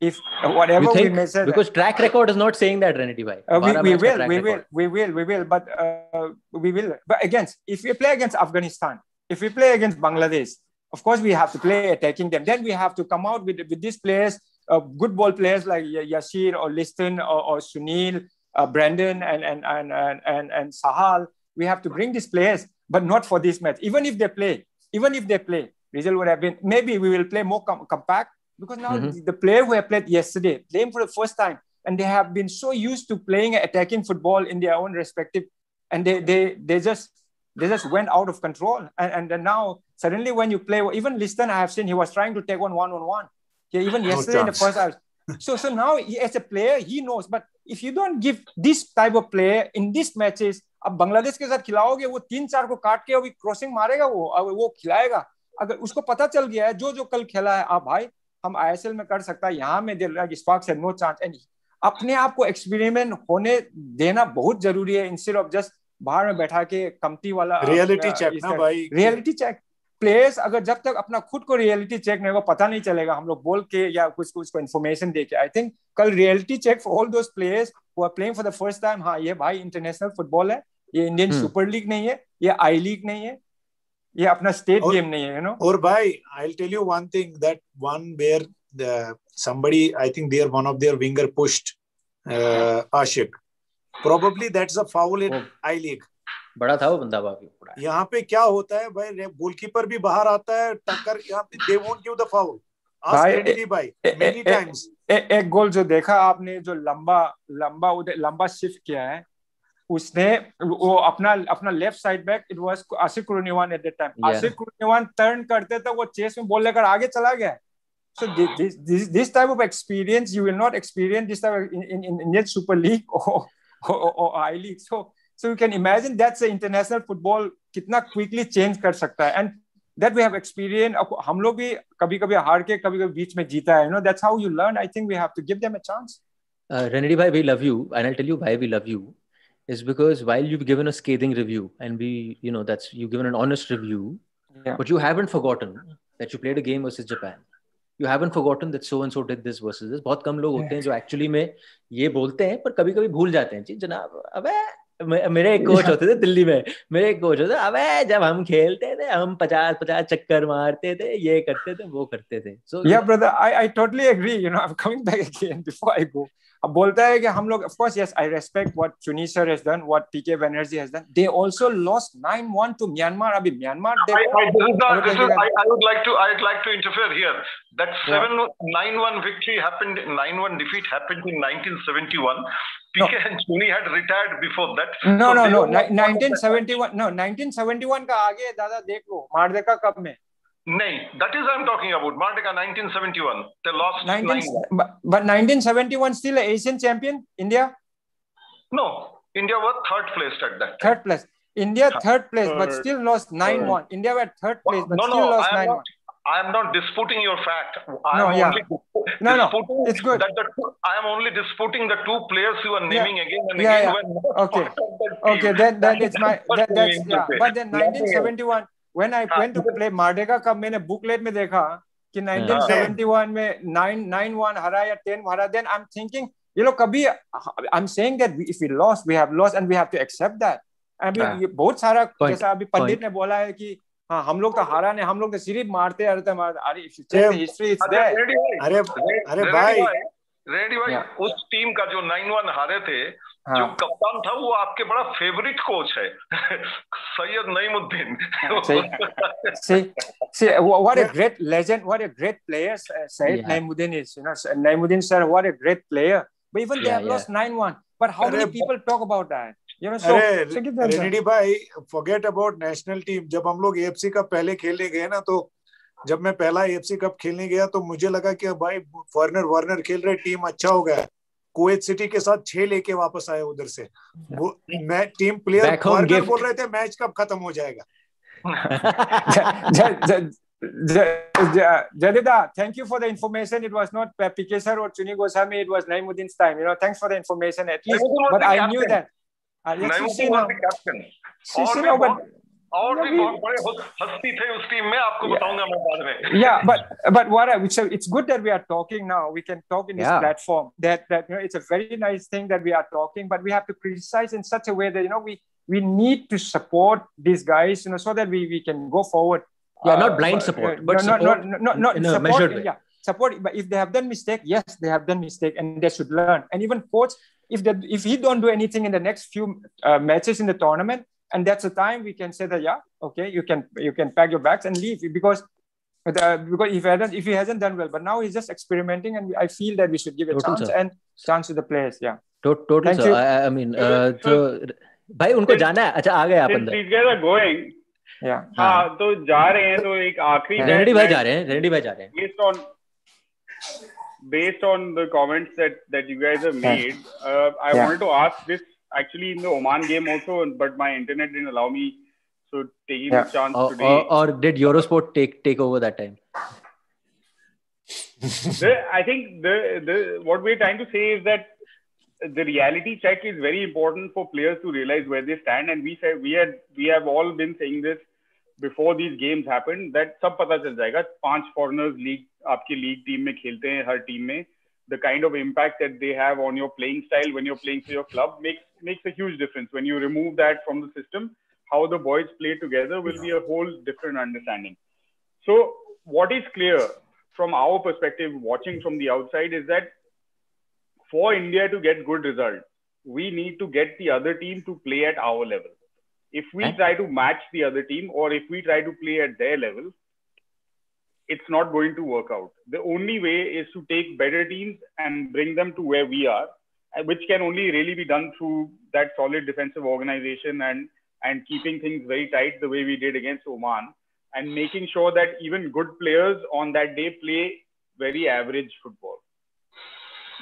if whatever think, we may say because track record is not saying that Renedy bhai uh, we, we will we will we will we will but uh, we will but against if we play against Afghanistan if we play against Bangladesh of course we have to play attacking them then we have to come out with with these players uh, good ball players like Yashir or Liston or, or Sunil, uh, Brandon and, and, and, and, and, and Sahal. We have to bring these players, but not for this match. Even if they play, even if they play, result would have been maybe we will play more com- compact because now mm-hmm. the player who I played yesterday playing for the first time and they have been so used to playing attacking football in their own respective and they they they just they just went out of control. And and now suddenly when you play even Liston, I have seen he was trying to take one one on one yeah, even yesterday in the first hour so so now he, as a player he knows. But if you don't give this type of player in these matches अब बांग्लादेश के साथ खिलाओगे वो तीन चार को काट के अभी क्रॉसिंग मारेगा वो वो खिलाएगा। अगर उसको पता चल गया है जो जो कल खेला है आप भाई हम आईएसएल में कर सकता है यहाँ में इस्पाक से नो चांस एंड अपने आप को एक्सपेरिमेंट होने देना बहुत ज़रूरी है इंस्टेड ऑफ़ जस्ट बाहर में बैठा के कमती वाला रियलिटी चेक ना भाई। रियलिटी चेक प्लेयर्स अगर जब तक अपना खुद को रियलिटी चेक नहीं होगा पता नहीं चलेगा हम लोग बोल के या कुछ कुछ को इन्फॉर्मेशन दे के। आई थिंक कल reality check for all those players who are playing for the first time हाँ ये भाई इंटरनेशनल फुटबॉल है ये इंडियन सुपर लीग नहीं है ये आई लीग नहीं है ये अपना स्टेट गेम नहीं है यू नो और भाई I will tell you one thing that one where somebody i think they are one of their winger pushed uh, ashik. Probably that's a foul in oh. i league. बड़ा था वो बंदा बाकी यहाँ पे क्या होता है भाई गोलकीपर भी बाहर आता है टक्कर यहाँ पे they won't give the foul भाई भाई मेनी टाइम्स एक गोल जो देखा आपने जो लंबा लंबा उधर लंबा शिफ्ट किया है उसने वो अपना अपना left side back it was Asif Kurunivan at that time Asif Kurunivan turn करते थे वो चेस में बॉल लेकर आगे चला गया. So this this type of experience you will not experience this type in in Indian super league और I league so so you can imagine that's international football कितना क्विकली चेंज कर सकता है. And that we have experience हम लोग भी कभी कभी हार के कभी कभी बीच में जीता है you know that's how you learn I think we have to give them a chance Renedy भाई we love you and I tell you भाई we love you is because while you've given a scathing review and we you know that's you've given an honest review yeah. but you haven't forgotten that you played a game versus Japan you haven't forgotten that so and so did this versus this बहुत कम लोग होते हैं जो actually में ये बोलते हैं पर कभी कभी भूल जाते हैं जी जनाब अबे मेरे एक कोच होते थे दिल्ली में। मेरे एक कोच होते अबे जब हम खेलते थे हम पचास पचास चक्कर मारते थे ये करते थे वो करते थे। So yeah brother I I totally agree you know I am coming back again before I go अब बोलता है कि हम लोग of course yes I respect what Chuni sir has done what PK Banerjee has done they also lost 9-1 to Myanmar अभी Myanmar they I would like to I would like to interfere here That yeah. 9 1 victory happened, 9 1 defeat happened in 1971. PK no. and Sony had retired before that. No, so no, no. 1971. No, 1971 का आगे दादा देख लो मार्डेका कब में नहीं that is I am talking about. Merdeka 1971 they lost 19 But 1971 still Asian champion India? No. India was third place at that. Third place. India third place, but still lost 9 1. India were third place, but no, still no, lost 9 1. I'm not disputing your fact. I'm no, yeah. no, no, it's good. I am only disputing the two players you are naming yeah. again and yeah, again. Yeah. okay, okay, then, then it's my that, that's yeah. But then 1971 when I went to play Merdeka Cup, मैंने booklet me देखा कि 1971 में 9 9 1 हरा 10 हरा. Then I'm thinking, you know, कभी I'm saying that if we lost, we have lost and we have to accept that. I mean, सारा both. हाँ हम लोग तो हाँ। हारा नहीं हम लोग तो सिर्फ़ मारते अरे हिस्ट्री अरे अरे भाई रेडी भाई। उस टीम का जो नाइन वन हारे थे हाँ. जो कप्तान था वो आपके बड़ा फेवरेट कोच है। Syed Nayeemuddin. Great legend what great player Syed Nayeemuddin is you know Nayeemuddin sir what great player but even they have lost 9-1 but how many people talk about that match कब खत्म हो जाएगा Jadida, thank you for the information. It was not Pepe Kesar or Chuni Goswami. It was Naimuddin's time. You know, thanks for the information at least. But I. Uh, Naimuddin was the captain. See, no, but, और भी बहुत बड़े हस्ती थे उस team में आपको बताऊंगा मैं बाद में yeah but but what I, so it's good that we are talking now we can talk in this yeah. platform that that you know it's a very nice thing that we are talking but we have to criticize in such a way that you know we we need to support these guys you know so that we we can go forward yeah, not blind support, uh, but no, support no, no, no, in a support, measured way. Yeah, support. But if they have done mistake, yes, they have done mistake, and they should learn. And even coach, if they, if he don't do anything in the next few uh, matches in the tournament, and that's the time we can say that yeah, okay, you can you can pack your bags and leave because. Uh, because if he, hasn't, if he hasn't done well, but now he's just experimenting, and I feel that we should give a total, chance sir. and chance to the players. Yeah. Total, Thank sir. You. I, I mean, uh, so, भाई उनको जाना है अच्छा आ गए आप अंदर these guys are going हाँ तो जा रहे हैं तो एक आखिरी रेडी भाई जा रहे हैं रेडी भाई जा रहे हैं based on based on the comments that that you guys have made, uh, I yeah. wanted to ask this actually in the Oman game also, but my internet didn't allow me. So taking yeah. the chance or, today. Or, or, did Eurosport take take over that time? the, I think the the what we're trying to say is that the reality check is very important for players to realize where they stand, and we say we had we have all been saying this before these games happened that sub pata chal jayega. Five foreigners league आपकी league team में खेलते हैं हर team में the kind of impact that they have on your playing style when you're playing for your club makes makes a huge difference. When you remove that from the system, how the boys play together will be a whole different understanding. So what is clear from our perspective, watching from the outside, is that for India to get good results, we need to get the other team to play at our level. If we try to match the other team or if we try to play at their level, it's not going to work out. The only way is to take better teams and bring them to where we are, which can only really be done through that solid defensive organization and and keeping things very tight the way we did against Oman and making sure that even good players on that day play very average football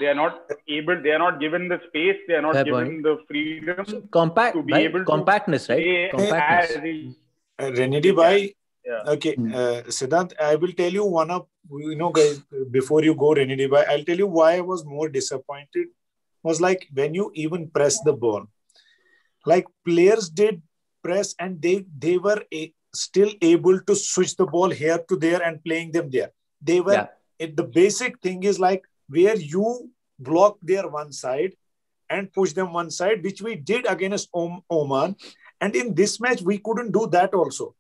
they are not able they are not given the space they are not Fair given point. the freedom so compact to be right? able compactness to right compactness uh, Renedy bhai yeah. okay hmm. uh, Siddhant I will tell you one of you know guys before you go Renedy bhai I'll tell you why I was more disappointed was like when you even press the ball like players did press and they they were a, still able to switch the ball here to there and playing them there they were yeah. it, the basic thing is like where you block their one side and push them one side, which we did against Oman. And in this match, we couldn't do that also.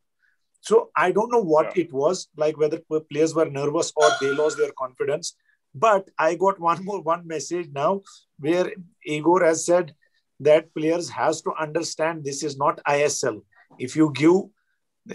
So I don't know what yeah. it was, like whether players were nervous or they lost their confidence. But I got one more one message now where Igor has said that players has to understand this is not ISL. If you give,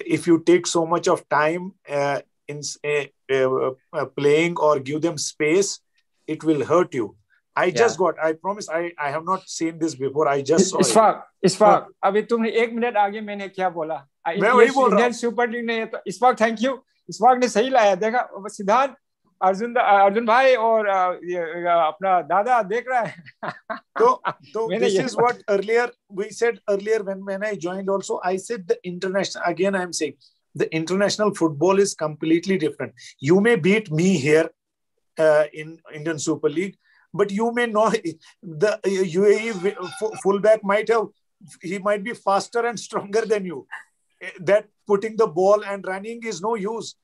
if you take so much of time uh, in uh, uh, playing or give them space, it will hurt you. I yeah. just got. I promise. I I have not seen this before. I just saw Ishfaq Ishfaq अभी तुमने एक minute आगे मैंने क्या बोला मैं वही बोल रहा हूँ सुपर लीग नहीं है तो इशफाक थैंक यू इशफाक ने सही लाया देखा सिद्धांत अर्जुन अर्जुन भाई और अपना दादा देख रहा है तो तो this is what earlier we said earlier when when I joined also I said the international again I am saying the international football is completely different you may beat me here uh, in Indian Super League. but you may know the UAE fullback might have he might be faster and stronger than you. Eh, that putting the ball and running is no use.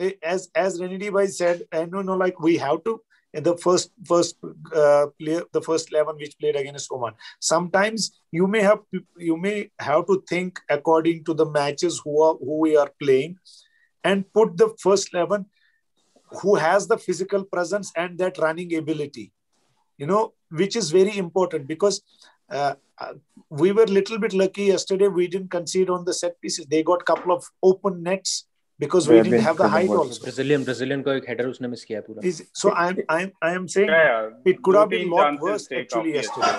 Eh, as as Renedy Bhai said, I don't know, like we have to in the first first uh, player, the first eleven which played against Oman. Sometimes you may have you may have to think according to the matches who are who we are playing, and put the first eleven who has the physical presence and that running ability you know which is very important because uh, uh we were a little bit lucky yesterday we didn't concede on the set pieces they got a couple of open nets because we didn't have the height also brazilian brazilian ko ek header usne miss kiya pura so i'm i'm i am saying yeah, yeah. it could have been a lot worse actually yesterday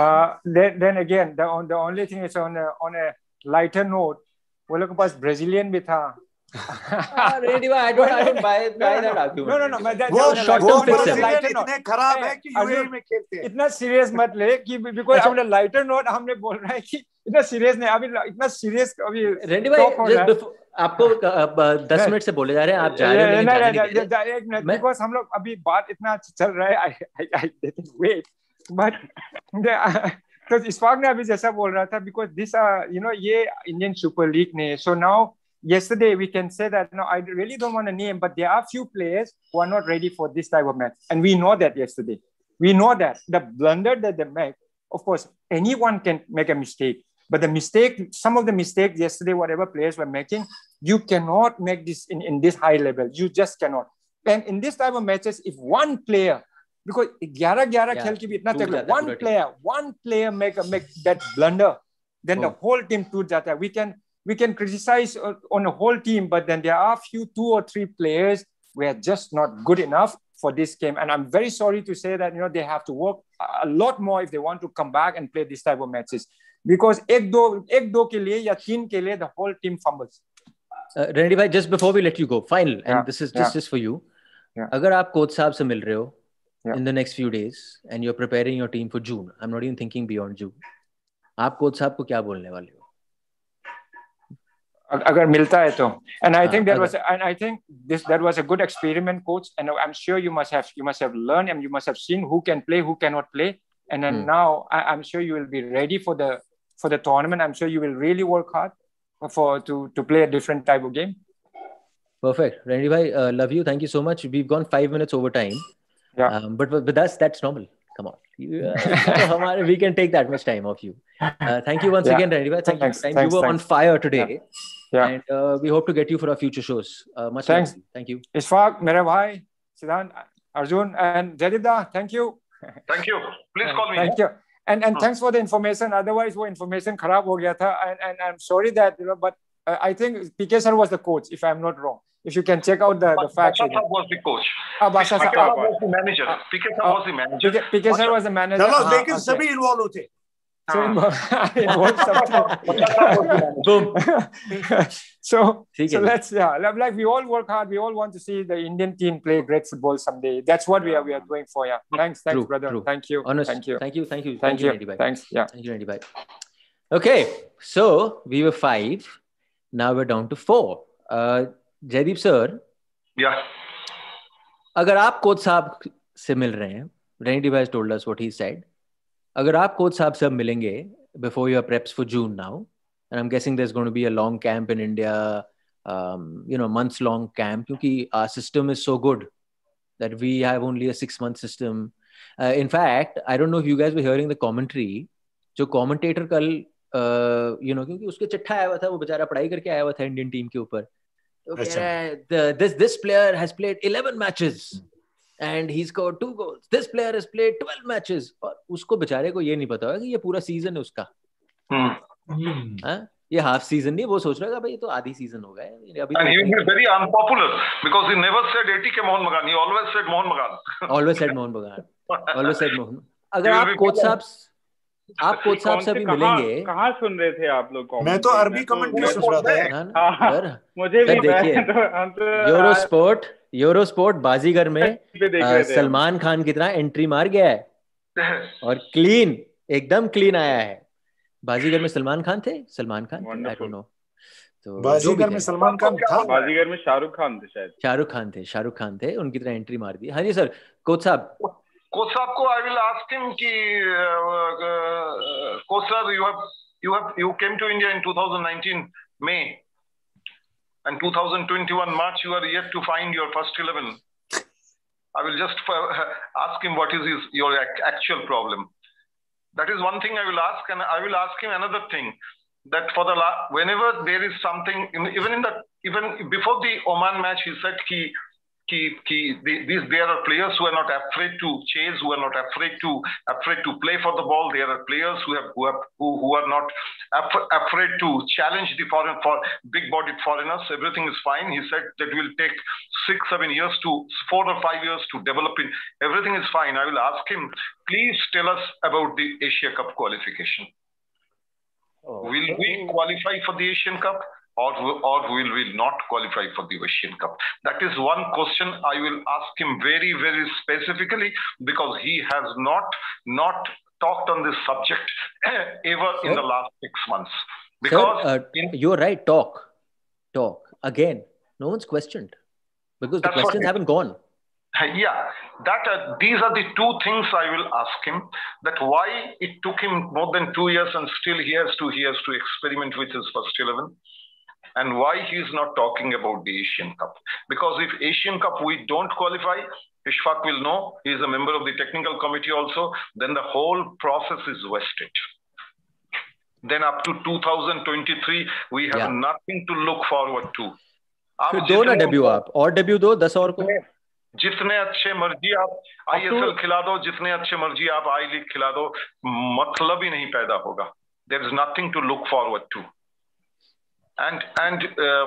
uh, then, then again the, on, the only thing is on a, on a lighter note वो लोग के पास Brazilian भी था I don't, I don't buy, buy that argument. No, no, no. That, वो short term fix इतने खराब है कि यूएई में खेलते हैं. इतना सीरियस मत ले कि बिकॉज़ हमने लाइटर नोट हमने बोल रहा है कि इतना सीरियस नहीं अभी इतना सीरियस अभी रेडी भाई आपको दस मिनट से बोले जा रहे हैं आप जा रहे हैं जाने नहीं बिकॉज़ हम लोग अभी बात इतना चल रहा है आई आई वेट बट तो इशफाक ने अभी जैसा बोल रहा था बिकॉज़ दिस यू नो ये इंडियन सुपर लीग ने so now yesterday we can say that no i really don't want to name but there are few players who are not ready for this type of match and we know that yesterday we know that the blunder that they make of course anyone can make a mistake but the mistake some of the mistakes yesterday whatever players were making you cannot make this in, in this high level you just cannot and in this type of matches if one player because 11 11 खेल की भी इतना तक one player one player make a make that blunder then the whole team टूट जाता है we can we can criticize on a whole team but then there are few two or three players who are just not good enough for this game and i'm very sorry to say that you know they have to work a lot more if they want to come back and play this type of matches because एक दो एक दो के लिए या तीन के लिए the whole team fumbles uh, Randy bhai just before we let you go final and yeah. this is this yeah. is for you yeah. अगर आप कोच साहब से मिल रहे हो yeah. in the next few days and you're preparing your team for June. I'm not even thinking beyond June. आप coach साहब को क्या बोलने वाले हो अगर मिलता है तो and I think that was and I think this that was a good experiment coach and I'm sure you must have you must have learned and you must have seen who can play who cannot play and then hmm. now I, I'm sure you will be ready for the for the tournament I'm sure you will really work hard for to to play a different type of game perfect Randy bhai uh, love you thank you so much we've gone 5 minutes over time yeah. Um, but with us, that's normal. Come on. You, uh, we can take that much time of you. Uh, thank you once yeah. again, Randy. Thank thanks, you. Thanks, you were thanks. on fire today. Yeah. And uh, we hope to get you for our future shows. Uh, much thanks. Love. Thank you. Ishfaq, Mera Bhai, Siddhant, Arjun, and Jadibda, thank you. Thank you. Please call me. Thank you. And, and hmm. thanks for the information. Otherwise, wo information kharab ho gaya tha. And, and I'm sorry that, you know, but uh, I think PK sir was the coach, if I'm not wrong. If you can check out the, the facts. Basha was the coach. Ah, Basha PK was the manager. PK was the manager. PK, PK sir was the manager. चलो लेकिन सभी involve होते so, so let's yeah, like we all work hard. We all want to see the Indian team play great football someday. That's what we are we are doing for. Yeah. Thanks, thanks, true, brother. True. Thank you. Honest. Thank you. Thank you. Thank you. Thank, thank you. you Thanks. Yeah. Thank you, Randy. Bye. Okay, so we were five. Now we're down to four. Uh, Jaideep sir या अगर आप coach साहब से मिल रहे हैं रेनी device told us what he said अगर आप कोच साहब सब मिलेंगे before your preps for June now and I am guessing this going to be a long camp in India you know months long camp क्योंकि our system is so good that we have only a six month system in fact I don't know if you guys were hearing the commentary जो commentator कल you know क्योंकि उसके चिट्ठा आया हुआ था वो बेचारा पढ़ाई करके आया हुआ था इंडियन टीम के ऊपर। This this player has played 11 matches and he scored two goals this player has played 12 matches और उसको बेचारे को ये नहीं पता होगा कि ये पूरा सीज़न है उसका। हाँ? ये हाफ़ सीज़न नहीं वो सोच रहा है भाई ये तो आधी सीज़न हो गए अभी he is very unpopular because he never said AT के मोहन बगान he always said मोहन बगान always said मोहन बगान always said मोहन अगर आप कोच साहब आप कोच साहब से भी मिलेंगे कहाँ सुन रहे थे आप लोग मैं तो अरबी कमेंट्री सुन रहा था। मुझे भी देखिए Eurosport Eurosport Baazigar में सलमान खान कितना एंट्री मार गया है। और क्लीन एकदम क्लीन आया है। बाजीगर में सलमान खान थे? Salman Khan I don't know तो बाजीगर में सलमान खान था? बाजीगर में शाहरुख खान थे शायद। शाहरुख खान थे शाहरुख खान थे उनकी तरह एंट्री मार दी। हाँ जी सर कोच साहब। कोच साहब को आई विल आस्क हिम कि coach sir you have you have you came to India in 2019 May and 2021 March you are yet to find your first 11 I will just uh, ask him what is his, your actual problem. That is one thing I will ask and I will ask him another thing that for the whenever there is something even in the even before the Oman match he said he कि कि these there are players who are not afraid to chase, who are not afraid to afraid to play for the ball. There are players who have who have who, who are not af- afraid to challenge the foreign for big-bodied foreigners. Everything is fine. He said that will take six seven years to four or five years to develop. In everything is fine. I will ask him. Please tell us about the Asia Cup qualification. Oh, will we qualify for the Asian Cup? Or, or will we not qualify for the Asian Cup? That is one question I will ask him very, very specifically because he has not not talked on this subject ever Sir? in the last six months. Because Sir, uh, in, you're right, talk. Talk. again. No one's questioned because the questions haven't gone. Yeah, that uh, these are the two things I will ask him. That why it took him more than two years and still he has two years to experiment with his first eleven, and why he's not talking about the Asian Cup. Because if Asian Cup we don't qualify, Ishfaq will know. He is a member of the technical committee also. Then the whole process is wasted. Then up to 2023, we have Yeah. nothing to look forward to. आप फिर दो ना जितने- debut आप और debut दो दस और को जितने अच्छे मर्जी आप आईएसएल खिला दो जितने अच्छे मर्जी आप आई लीग खिला दो मतलब ही नहीं पैदा होगा there is nothing to look forward to and and uh,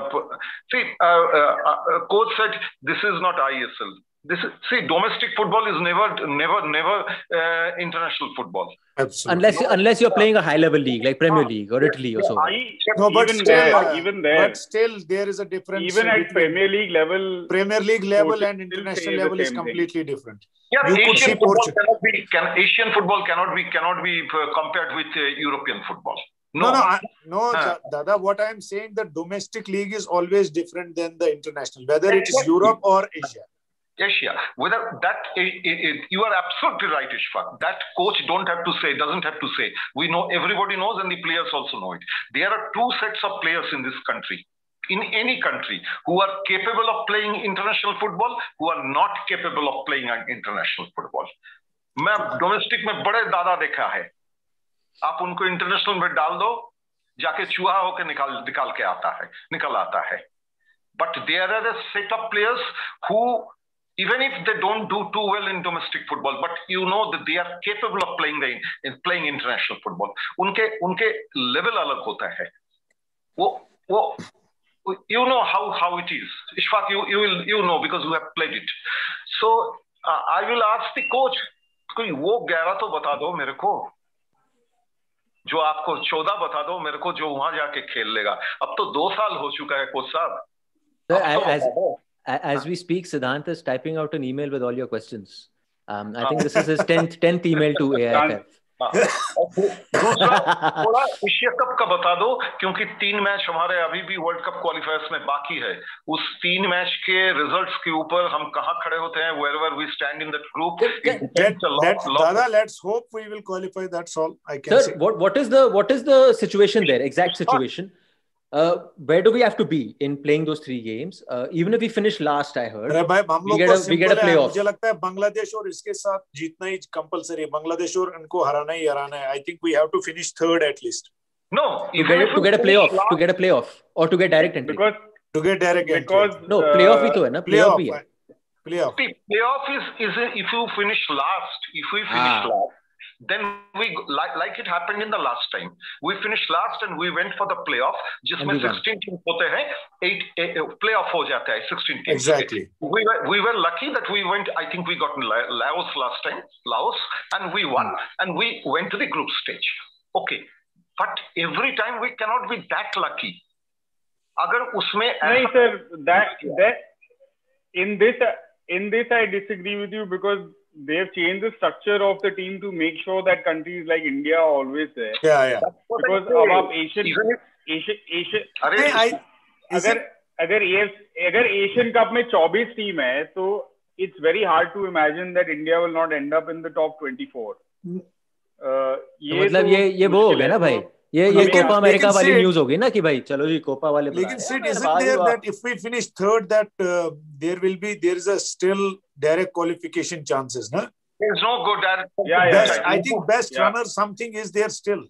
see uh, uh, uh, coach said this is not isl this is see domestic football is never never never uh, international football Absolutely. unless unless you're playing a high level league like Premier League or Italy or so. I, No, but even still, there, uh, even there, but still, there is a difference. even at Premier League level, Premier League level and international level is same thing. completely different. yeah You could asian see football Portugal. cannot be can asian football cannot be cannot be uh, compared with uh, european football No, no, I, no, Uh. Da- Dada. What I'm saying, the domestic league is always different than the international, whether it is Exactly. Europe or Asia. Asia. Whether that i- i- i- you are absolutely right, Ishfaq. That coach don't have to say, doesn't have to say. We know everybody knows, and the players also know it. There are two sets of players in this country, in any country, who are capable of playing international football, who are not capable of playing an international football. मैं domestic में बड़े दादा देखा है आप उनको international में डाल दो जाके चूहा होकर निकाल निकाल के आता है निकल आता है but there are a set of players who even if they don't do too well in domestic football but you know that they are capable of playing the in playing international football unke unke level alag hota hai wo wo you know how how it is ishfaq you you will you know because you have played it so uh, i will ask the coach कोई वो ग्यारह तो बता दो मेरे को जो आपको चौदह बता दो मेरे को जो वहाँ जाके खेल लेगा अब तो दो साल हो चुका है कोच साहब तो as, as we speak, Siddhant is typing out an email with all your questions. Um, I think this is his tenth tenth email to AIFF. थोड़ा एशिया कप का बता दो क्योंकि तीन मैच हमारे अभी भी वर्ल्ड कप क्वालिफायर्स में बाकी है। उस तीन मैच के रिजल्ट्स के ऊपर हम कहा खड़े होते हैं where we stand in that group let's hope we will qualify that's all I can sir what is the what is the situation there exact situation Uh, where do we have to be in playing those three games? Uh, even if we finish last, I heard. अरे भाई हम We लोग get को a- we get a simple है playoff. मुझे लगता है बांग्लादेश और इसके साथ जीतना ही कंपलसरी है बांग्लादेश और इनको हराना ही हराना है I think we have to finish third at least no To get it, to get a playoff, to get a playoff, or to get direct entry. because to get direct because no, uh, playoff भी तो है ना, playoff भी है. playoff playoff is is if you finish last if we finish Ah. last then we like like it happened in the last time we finished last and we went for the playoff जिसमें And we won. 16 team होते हैं 8 playoff हो जाता है 16 teams Exactly. we were we were lucky that we went i think we got La- laos last time laos and we won and we went to the group stage okay but every time we cannot be that lucky अगर उसमें नहीं ऐसा- sir that that in this in this I disagree with you because they've changed the structure of the team to make sure that countries like India are always there yeah yeah That's what I because say. अब आप Asian Even if- Asian Asian अरे नहीं, I- is अगर it- अगर AF, अगर Asian cup में 24 team है तो it's very hard to imagine that India will not and up in the top 24 uh, तो ये मतलब तो ये ये वो हो मुश्किल गया है। ना भाई तो- ये ये कोपा अमेरिका वाली न्यूज़ हो गई ना कि भाई चलो जी कोपा वाले लेकिन हैं, भाई there वाह। that if we finish third, that uh, there will be there is a still direct qualification chances, no? there's no good direct Yeah, yeah, Best, yeah. I think best Yeah. runner something is there still,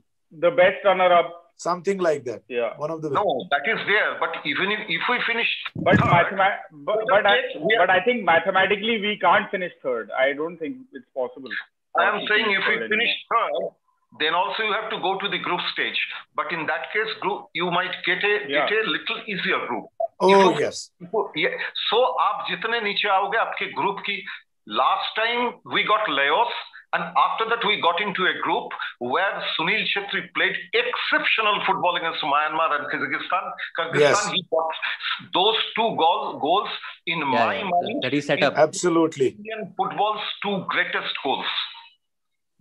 the best runner up something like that. yeah One of the No, that is there. But even if, if we finish but third, mathema- but, but, I, but I think mathematically we can't finish third I don't think it's possible I am saying if we finish third, then also you have to go to the group stage. But in that case, group you might get a yeah. get a little easier group. Oh if, yes. Yeah. So आप जितने niche aoge, आपके group ki last time we got layoffs and after that we got into a group where Sunil Chhetri played exceptional football against Myanmar and Kazakhstan. Kazakhstan yes. he got those two goals goals in yeah, my yeah. mind. That he set up. Absolutely. Indian football's two greatest goals.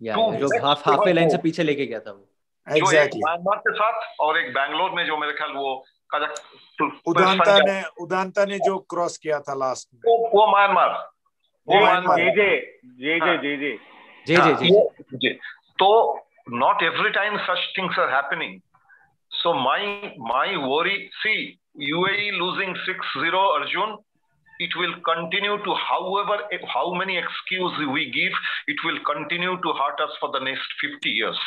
जो half half line से. पीछे लेके गया था वो जो एक Exactly. Myanmar के साथ और एक बैंगलोर में जो मेरे ख्याल वो उदांता ने उदांता ने जो क्रॉस किया था लास्ट में वो वो म्यांमार वो म्यांमार जे जे जे जे जे जे जे जे जे तो not every time such things are happening so my my worry see UAE losing 6-0 Arjun it will continue to however how many excuses we give it will continue to hurt us for the next 50 years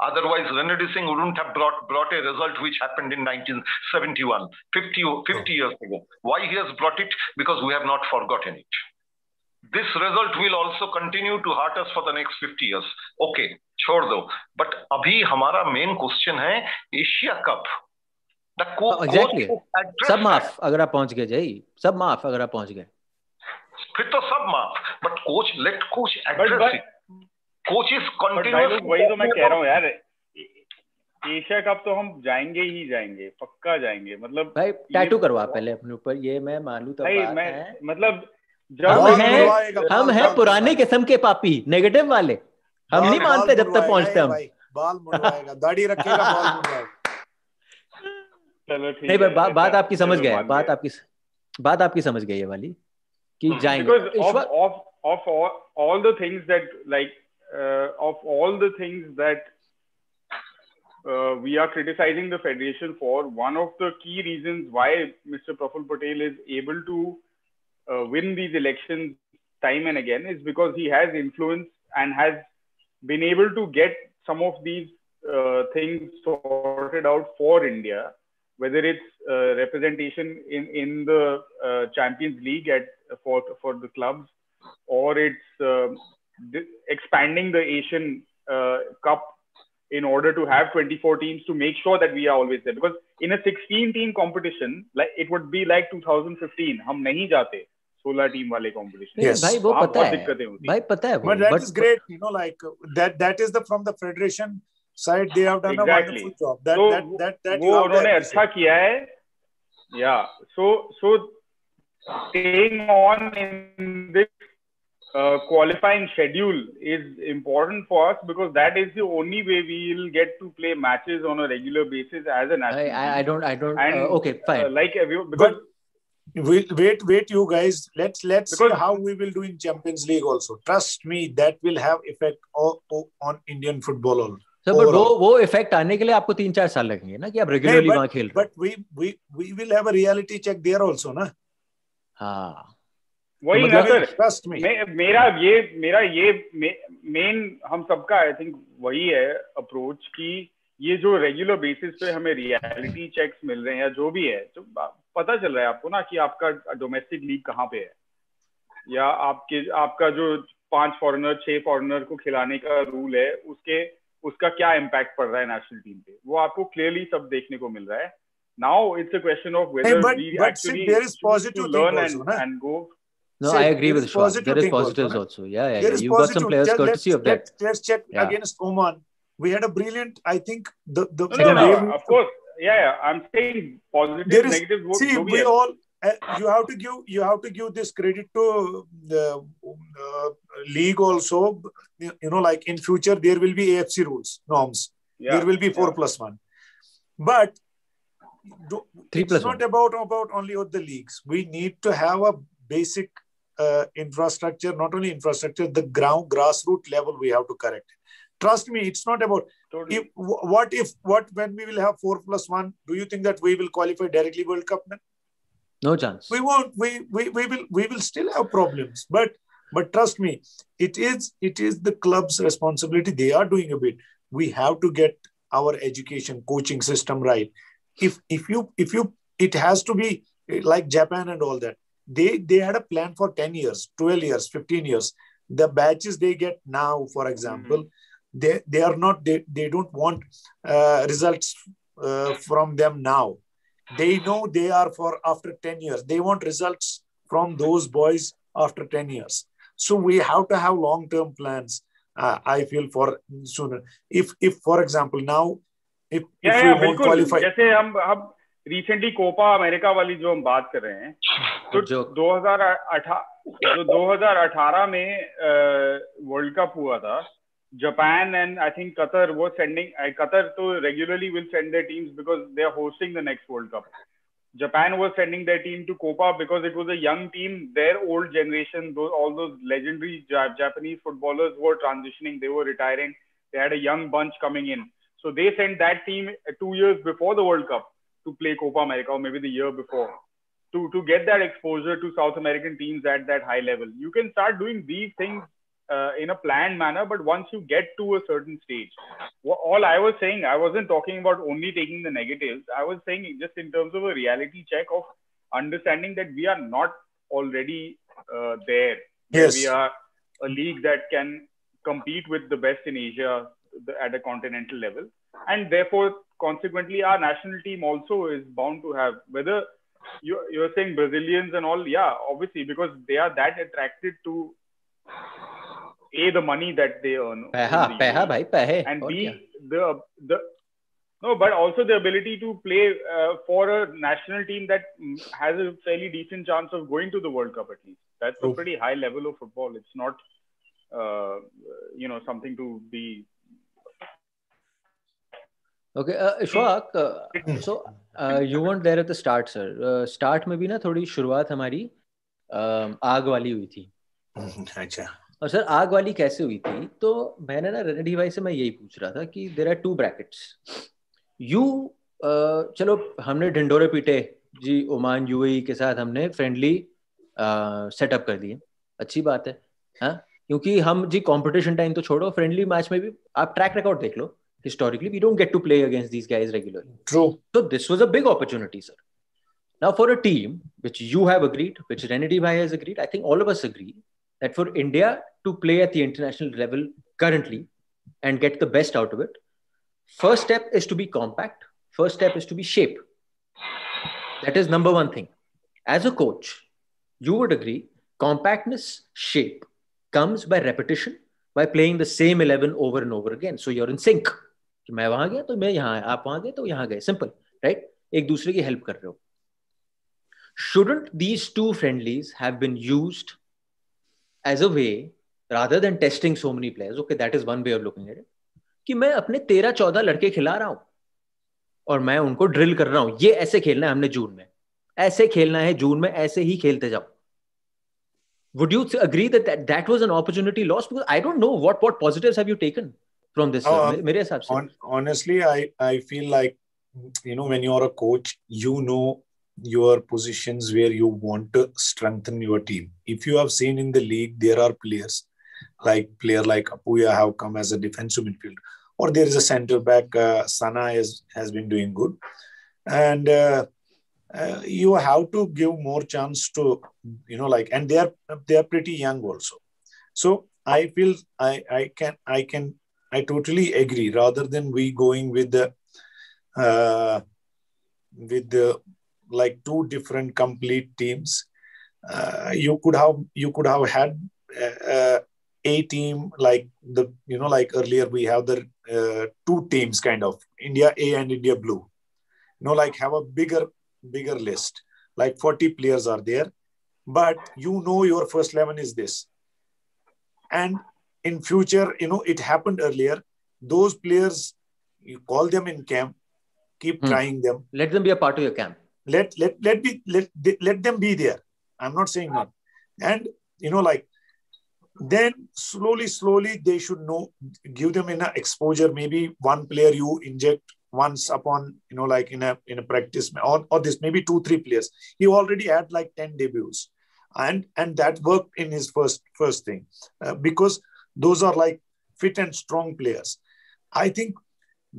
Otherwise, Renedy Singh wouldn't have brought, brought a result which happened in 1971, 50, 50 years ago. Why he has brought it? Because we have not forgotten it. This result will also continue to hurt us for the next 50 years. Okay, छोड़ दो. But अभी हमारा main question है Asia cup. Exactly. सब माफ़ अगर आप पहुँच गए जय सब माफ़ अगर आप पहुँच गए। फिर तो सब माफ़। But coach let coach address it coaches continues वही तो मैं कह रहा हूँ यार। एशिया कप तो हम जाएँगे ही जाएँगे पक्का जाएँगे। मतलब भाई टैटू करवा पहले अपने ऊपर। ये मैं मानू तो भाई मैं मतलब हम हैं हम हैं पुराने किस्म के पापी नेगेटिव वाले। हम नहीं मानते जब तक पहुँचते हम। बाल मुड़वाएगा दाढ़ी रखेगा बाल मुड़वाएगा। चलो ठीक नहीं पर बा, बात आपकी समझ गए बात आपकी बात आपकी समझ गई है वाली कि जाएँगे। All the things that like of all the things that we are criticising the federation for one of the key reason why mister Praful Patel is able to win these election time and again is because he has influence and has been able to get some of these things sorted out for India whether it's uh, representation in, in the uh, Champions League at for, for the clubs or it's expanding the Asian uh, Cup in order to have 24 teams to make sure that we are always there. Because in a 16 team competition, like it would be like 2015, हम नहीं जाते 16 team वाले competition. Yes. भाई वो पता है. भाई पता है. But that but, is great. You know, like that that is the from the federation side they have done exactly. a wonderful job. That so, that that that वो उन्होंने अच्छा किया है. Yeah. So so staying on in this uh, qualifying schedule is important for us because that is the only way we will get to play matches on a regular basis as a national. I, I don't, I don't. And, uh, okay, fine. Uh, like because. Wait, wait, wait, you guys. Let's let's because, see how we will do in Champions League also. Trust me, that will have effect on, on Indian football also. Sir but वो वो effect आने के लिए आपको तीन चार साल लगेंगे ना कि आप रेगुलरली वहाँ खेल रहे but we we we will have a reality check there also ना हाँ। वही तो ना सर मे, मेरा ये मेरा ये मेन हम सबका आई थिंक वही है अप्रोच कि ये जो रेगुलर बेसिस पे हमें रियलिटी चेक्स मिल रहे हैं या जो भी है तो पता चल रहा है आपको ना कि आपका डोमेस्टिक लीग कहाँ पे है? या आपके आपका जो पाँच फॉरेनर छह फॉरेनर को खिलाने का रूल है उसके उसका क्या इम्पैक्ट पड़ रहा है नेशनल टीम पे वो आपको क्लियरली सब देखने को मिल रहा है now it's a question of whether we actually there is positive learn and and go No, so I agree with Shwab. There is positives also. also. Yeah, yeah, yeah. You got some players yeah, courtesy of that. Let's, let's check yeah. against Oman. We had a brilliant, I think, the the, no, the no, no, of course. Yeah, yeah. I'm saying positive, there is. See, we all uh, you have to give you have to give this credit to the uh, league also. You know, like in future there will be AFC rules norms. Yeah. There will be four yeah. plus one, but do, Three it's not about about only the leagues. We need to have a basic uh, infrastructure, not only infrastructure, the ground grassroots level we have to correct. Trust me, it's not about totally. if, what if what when we will have four plus one. Do you think that we will qualify directly World Cup then? No chance. We won't. We, we we will we will still have problems. But but trust me, it is it is the club's responsibility. They are doing a bit. We have to get our education coaching system right. If if you if you it has to be like Japan and all that they they had a plan for 10 years 12 years 15 years the batches they get now for example mm-hmm. they they are not they, they don't want uh, results uh, from them now they know they are for after 10 years they want results from those boys after 10 years so we have to have long term plans uh, i feel for sooner if if for example now if, yeah, if we yeah, won't qualify जैसे हम हम recently Copa America वाली जो हम बात कर रहे हैं तो जो 2018 जो 2018 में वर्ल्ड कप हुआ था Japan and I think Qatar was sending. Uh, Qatar to regularly will send their teams because they are hosting the next World Cup. Japan was sending their team to Copa because it was a young team. Their old generation, those all those legendary Japanese footballers were transitioning. They were retiring. They had a young bunch coming in. So they sent that team two years before the World Cup to play Copa America, or maybe the year before, to to get that exposure to South American teams at that high level. You can start doing these things uh, in a planned manner, but once you get to a certain stage, all I was saying, I wasn't talking about only taking the negatives. I was saying just in terms of a reality check of understanding that we are not already uh, there. Yes. We are a league that can compete with the best in Asia at a continental level. And therefore, consequently, our national team also is bound to have, whether you, you're saying Brazilians and all, yeah, obviously, because they are that attracted to a the money that they earn. Bhai. And b the the no, but also the ability to play uh, for a national team that mm, has a fairly decent chance of going to the World Cup at least. That's Oof. a pretty high level of football. It's not, uh, you know, something to be. Okay, uh, Ishfaq, uh, hmm. so uh, you weren't there at the start, sir. Uh, start में भी ना थोड़ी शुरुआत हमारी aag wali hui thi. Acha. और sir आग वाली कैसे हुई थी? तो मैंने ना रेनेडी भाई से मैं यही पूछ रहा था कि there are two brackets you चलो हमने ढिंडोरे पीटे। जी ओमान यू के साथ हमने फ्रेंडली सेटअप कर दिए। अच्छी बात है हा? क्योंकि हम जी कंपटीशन टाइम तो छोड़ो फ्रेंडली मैच में भी आप ट्रैक रिकॉर्ड देख लो। Historically we don't get to play against these guys regularly true तो this was a big opportunity sir now for a team which you have agreed which Renedy भाई has agreed I think all of us agreed that for India to play at the international level currently and get the best out of it, first step is to be compact. First step is to be shape. That is number one thing. As a coach, you would agree compactness, shape comes by repetition, by playing the same 11 over and over again. So you're in sync. मैं वहां गया तो मैं यहाँ आप वहां गए तो यहाँ गए सिंपल राइट एक दूसरे की हेल्प कर रहे हो shouldn't these two friendlies have been used as a way rather than testing so many players okay that is one way of looking at it कि मैं अपने तेरह चौदह लड़के खिला रहा हूँ और मैं उनको ड्रिल कर रहा हूँ ये ऐसे खेलना है हमने जून में ऐसे खेलना है जून में ऐसे ही खेलते जाओ would you agree that, that that was an opportunity lost because i don't know what what positives have you taken from this uh, से on, honestly i i feel like you know when you're a coach you know your positions where you want to strengthen your team. If you have seen in the league, there are players like player like Apuya have come as a defensive midfield, or there is a center back. Uh, Sana has has been doing good, and uh, uh, you have to give more chance to you know like, and they are they are pretty young also. So I feel I I can I can I totally agree. Rather than we going with the uh, with the like two different complete teams. Uh, you could have you could have had uh, a team like the you know like earlier we have the uh, two teams kind of India A and India Blue. You know like have a bigger bigger list like 40 players are there, but you know your first 11 is this. And in future, you know it happened earlier. Those players you call them in camp, keep hmm. trying them. Let them be a part of your camp let let let be let let them be there. I'm not saying not. And you know like then slowly slowly they should know give them in a exposure. Maybe one player you inject once upon you know like in a in a practice or, or this maybe two three players. He already had like 10 debuts. And and that worked in his first first thing. Uh, because those are like fit and strong players. I think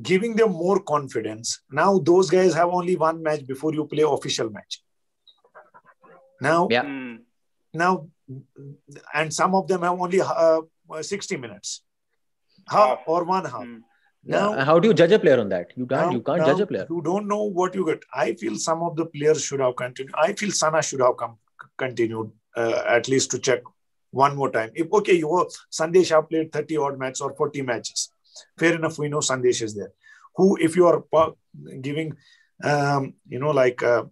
giving them more confidence. Now those guys have only one match before you play official match. Now, yeah. Hmm. now, and some of them have only uh, 60 minutes, half or one half. Mm. Now, yeah. how do you judge a player on that? You can't. Now, you can't judge a player. You don't know what you get. I feel some of the players should have continued. I feel Sana should have come continued uh, at least to check one more time. If okay, you were Sandesh have played 30 odd matches or 40 matches fair enough we know sandesh is there who if you are giving um, you know like uh,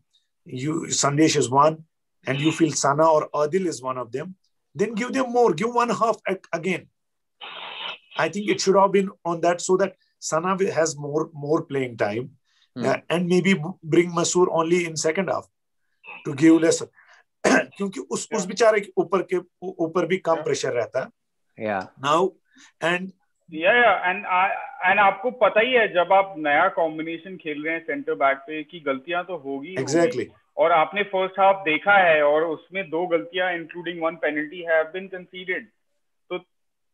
you sandesh is one and you feel sana or adil is one of them then give them more give one half again I think it should have been on that so that Sana has more more playing time, hmm. uh, and maybe bring Masoor only in second half to give less. क्योंकि उस उस बेचारे के ऊपर के ऊपर भी कम pressure रहता है या नाउ एंड या yeah and and आपको पता ही है जब आप नया कॉम्बिनेशन खेल रहे हैं सेंटर बैक पे की गलतियाँ तो होगी एग्जैक्टली exactly. और आपने फ़र्स्ट हाफ़ देखा है और उसमें दो गलतियाँ including one penalty have been conceded तो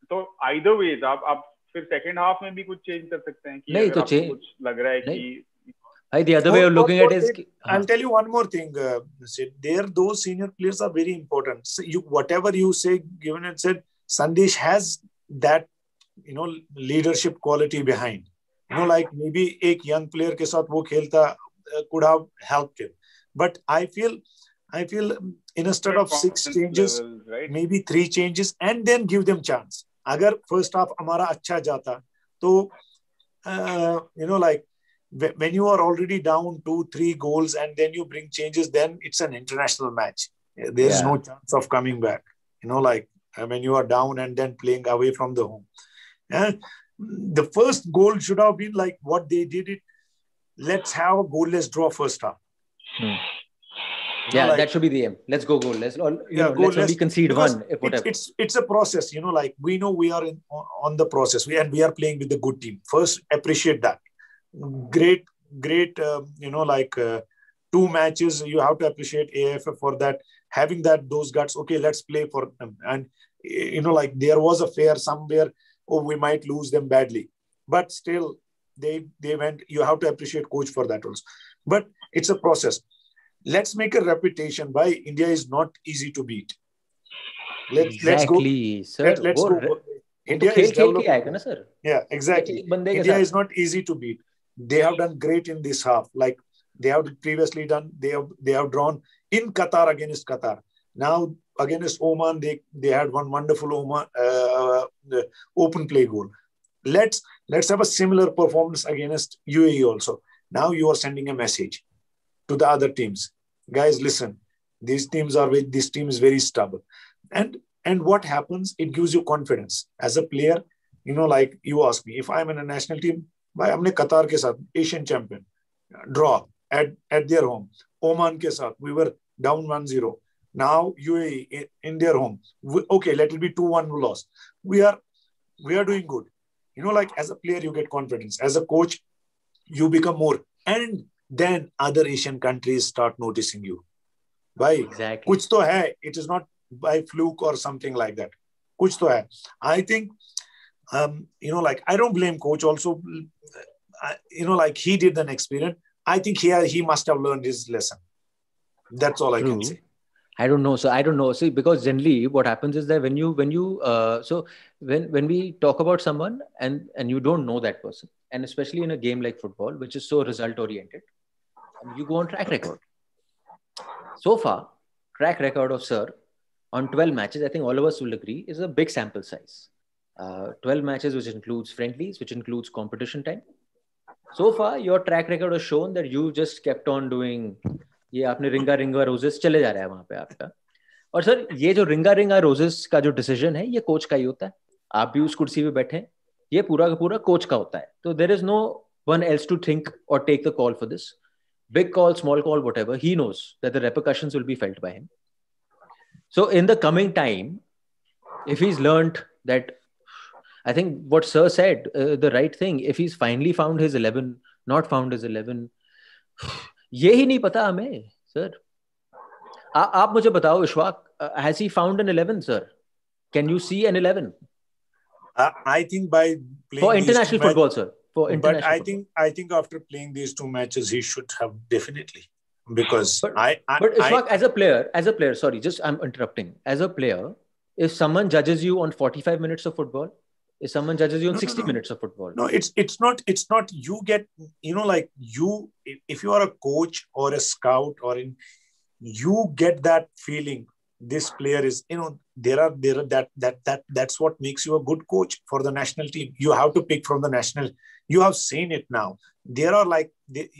तो आइदर वेज आप आप फिर सेकंड हाफ़ में भी कुछ चेंज कर सकते हैं कि नहीं तो चेंज कुछ लग रहा है कि I, the other way of looking at it is. I'll tell you one more thing. Uh, there, those senior players are very important. So you, whatever you say, given and said, Sandesh has that, you know leadership quality behind. You know like maybe a young player ke sath wo khelta uh, could have helped him. But i feel i feel instead of six changes level, right? maybe three changes and then give them chance. agar first half amara acha jata to uh, you know like when you are already down two three goals and then you bring changes then it's an international match. There's yeah. no chance of coming back. You know like uh, when you are down and then playing away from the home. And the first goal should have been like what they did it. Let's have a goalless draw first half. Hmm. Yeah, like, that should be the aim. Let's go goalless. Or, yeah, know, let's only concede one. If. It's, it's, it's a process. You know, like we know we are in on the process. We and we are playing with the good team. First, appreciate that. Great, great. Uh, you know, like uh, two matches. You have to appreciate AIFF for that. Having that those guts. Okay, let's play for them. And you know, like there was a fair somewhere. Oh, we might lose them badly, but still, they they went. You have to appreciate coach for that also. But it's a process let's make a reputation why India is not easy to beat. Let's, exactly, let's go. Sir, let, us go. India is sir. Yeah, exactly. India is not easy to beat. They have done great in this half. Like they have previously done, they have they have drawn in Qatar against Qatar. Now against Oman, they they had one wonderful Oman uh, uh, open play goal. Let's let's have a similar performance against UAE also. Now you are sending a message to the other teams guys listen these teams are very, this team is very stubborn and and what happens it gives you confidence as a player you know like you ask me if i'm in a national team why हमने कतार के साथ Asian champion draw at at their home oman ke sath we were down 1-0 now uae in their home we, okay let it be 2-1 loss we are we are doing good you know like as a player you get confidence as a coach you become more and then other Asian countries start noticing you. Why? Exactly. Kuch to hai. It is not by fluke or something like that. Kuch to hai. I think, um, you know, like I don't blame coach. Also, you know, like he did an experiment. I think he he must have learned his lesson. That's all I True. can say. I don't know. So I don't know. See, because generally what happens is that when you when you uh, so when when we talk about someone and and you don't know that person, and especially in a game like football, which is so result oriented, you go on track record. So far, track record of Sir on 12 matches, I think all of us will agree, is a big sample size. Uh, 12 matches, which includes friendlies, which includes competition time. So far, your track record has shown that you just kept on doing ये आपने रिंगा रिंगा roses चले जा रहा है वहाँ पे आपका। और सर, ये जो रिंगा रिंगा रोजेस का जो डिसीज़न है, ये कोच का ही होता है। आप भी उस कुर्सी पे बैठे, ये पूरा का पूरा कोच का होता है। तो there is no one else to think or take the call for this big call small call whatever he knows that will be felt by him so in the coming time if is learn that I think what sir set the right thing if is finally found his eleven not found his eleven ये ही नहीं पता हमें sir आ, आप मुझे बताओ Ishwak has he found an 11 sir can you see an 11 I think by for international football sir for international I think I think after playing these two matches he should have definitely because but, I, I but Ishwak, I, as a player as a player sorry just i'm interrupting as a player if someone judges you on 45 minutes of football if someone judges you on no, 60 no, no. minutes of football. No it's it's not it's not you get you know like you if you are a coach or a scout or in you get that feeling this player is you know there are there are that that that that's what makes you a good coach for the national team. You have to pick from the national. You have seen it now. There are like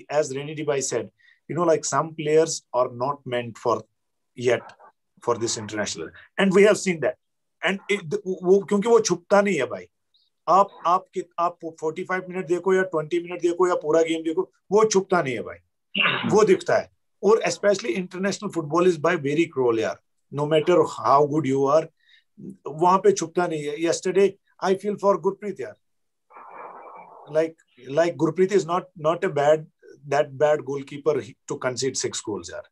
as Renedy bhai said you know like some players are not meant for yet for this international. And we have seen that. And वो क्योंकि वो छुपता भाई आप आप आप 45 minute देखो या 20 minute देखो या पूरा गेम देखो, वो चुपता नहीं है भाई। वो दिखता है। और specially international football is by very cruel यार। No matter how good you are वहाँ पे छुपता नहीं है। Yesterday I feel for Gurpreet यार। Like like Gurpreet is not not a bad, that bad goalkeeper to concede six goals yaar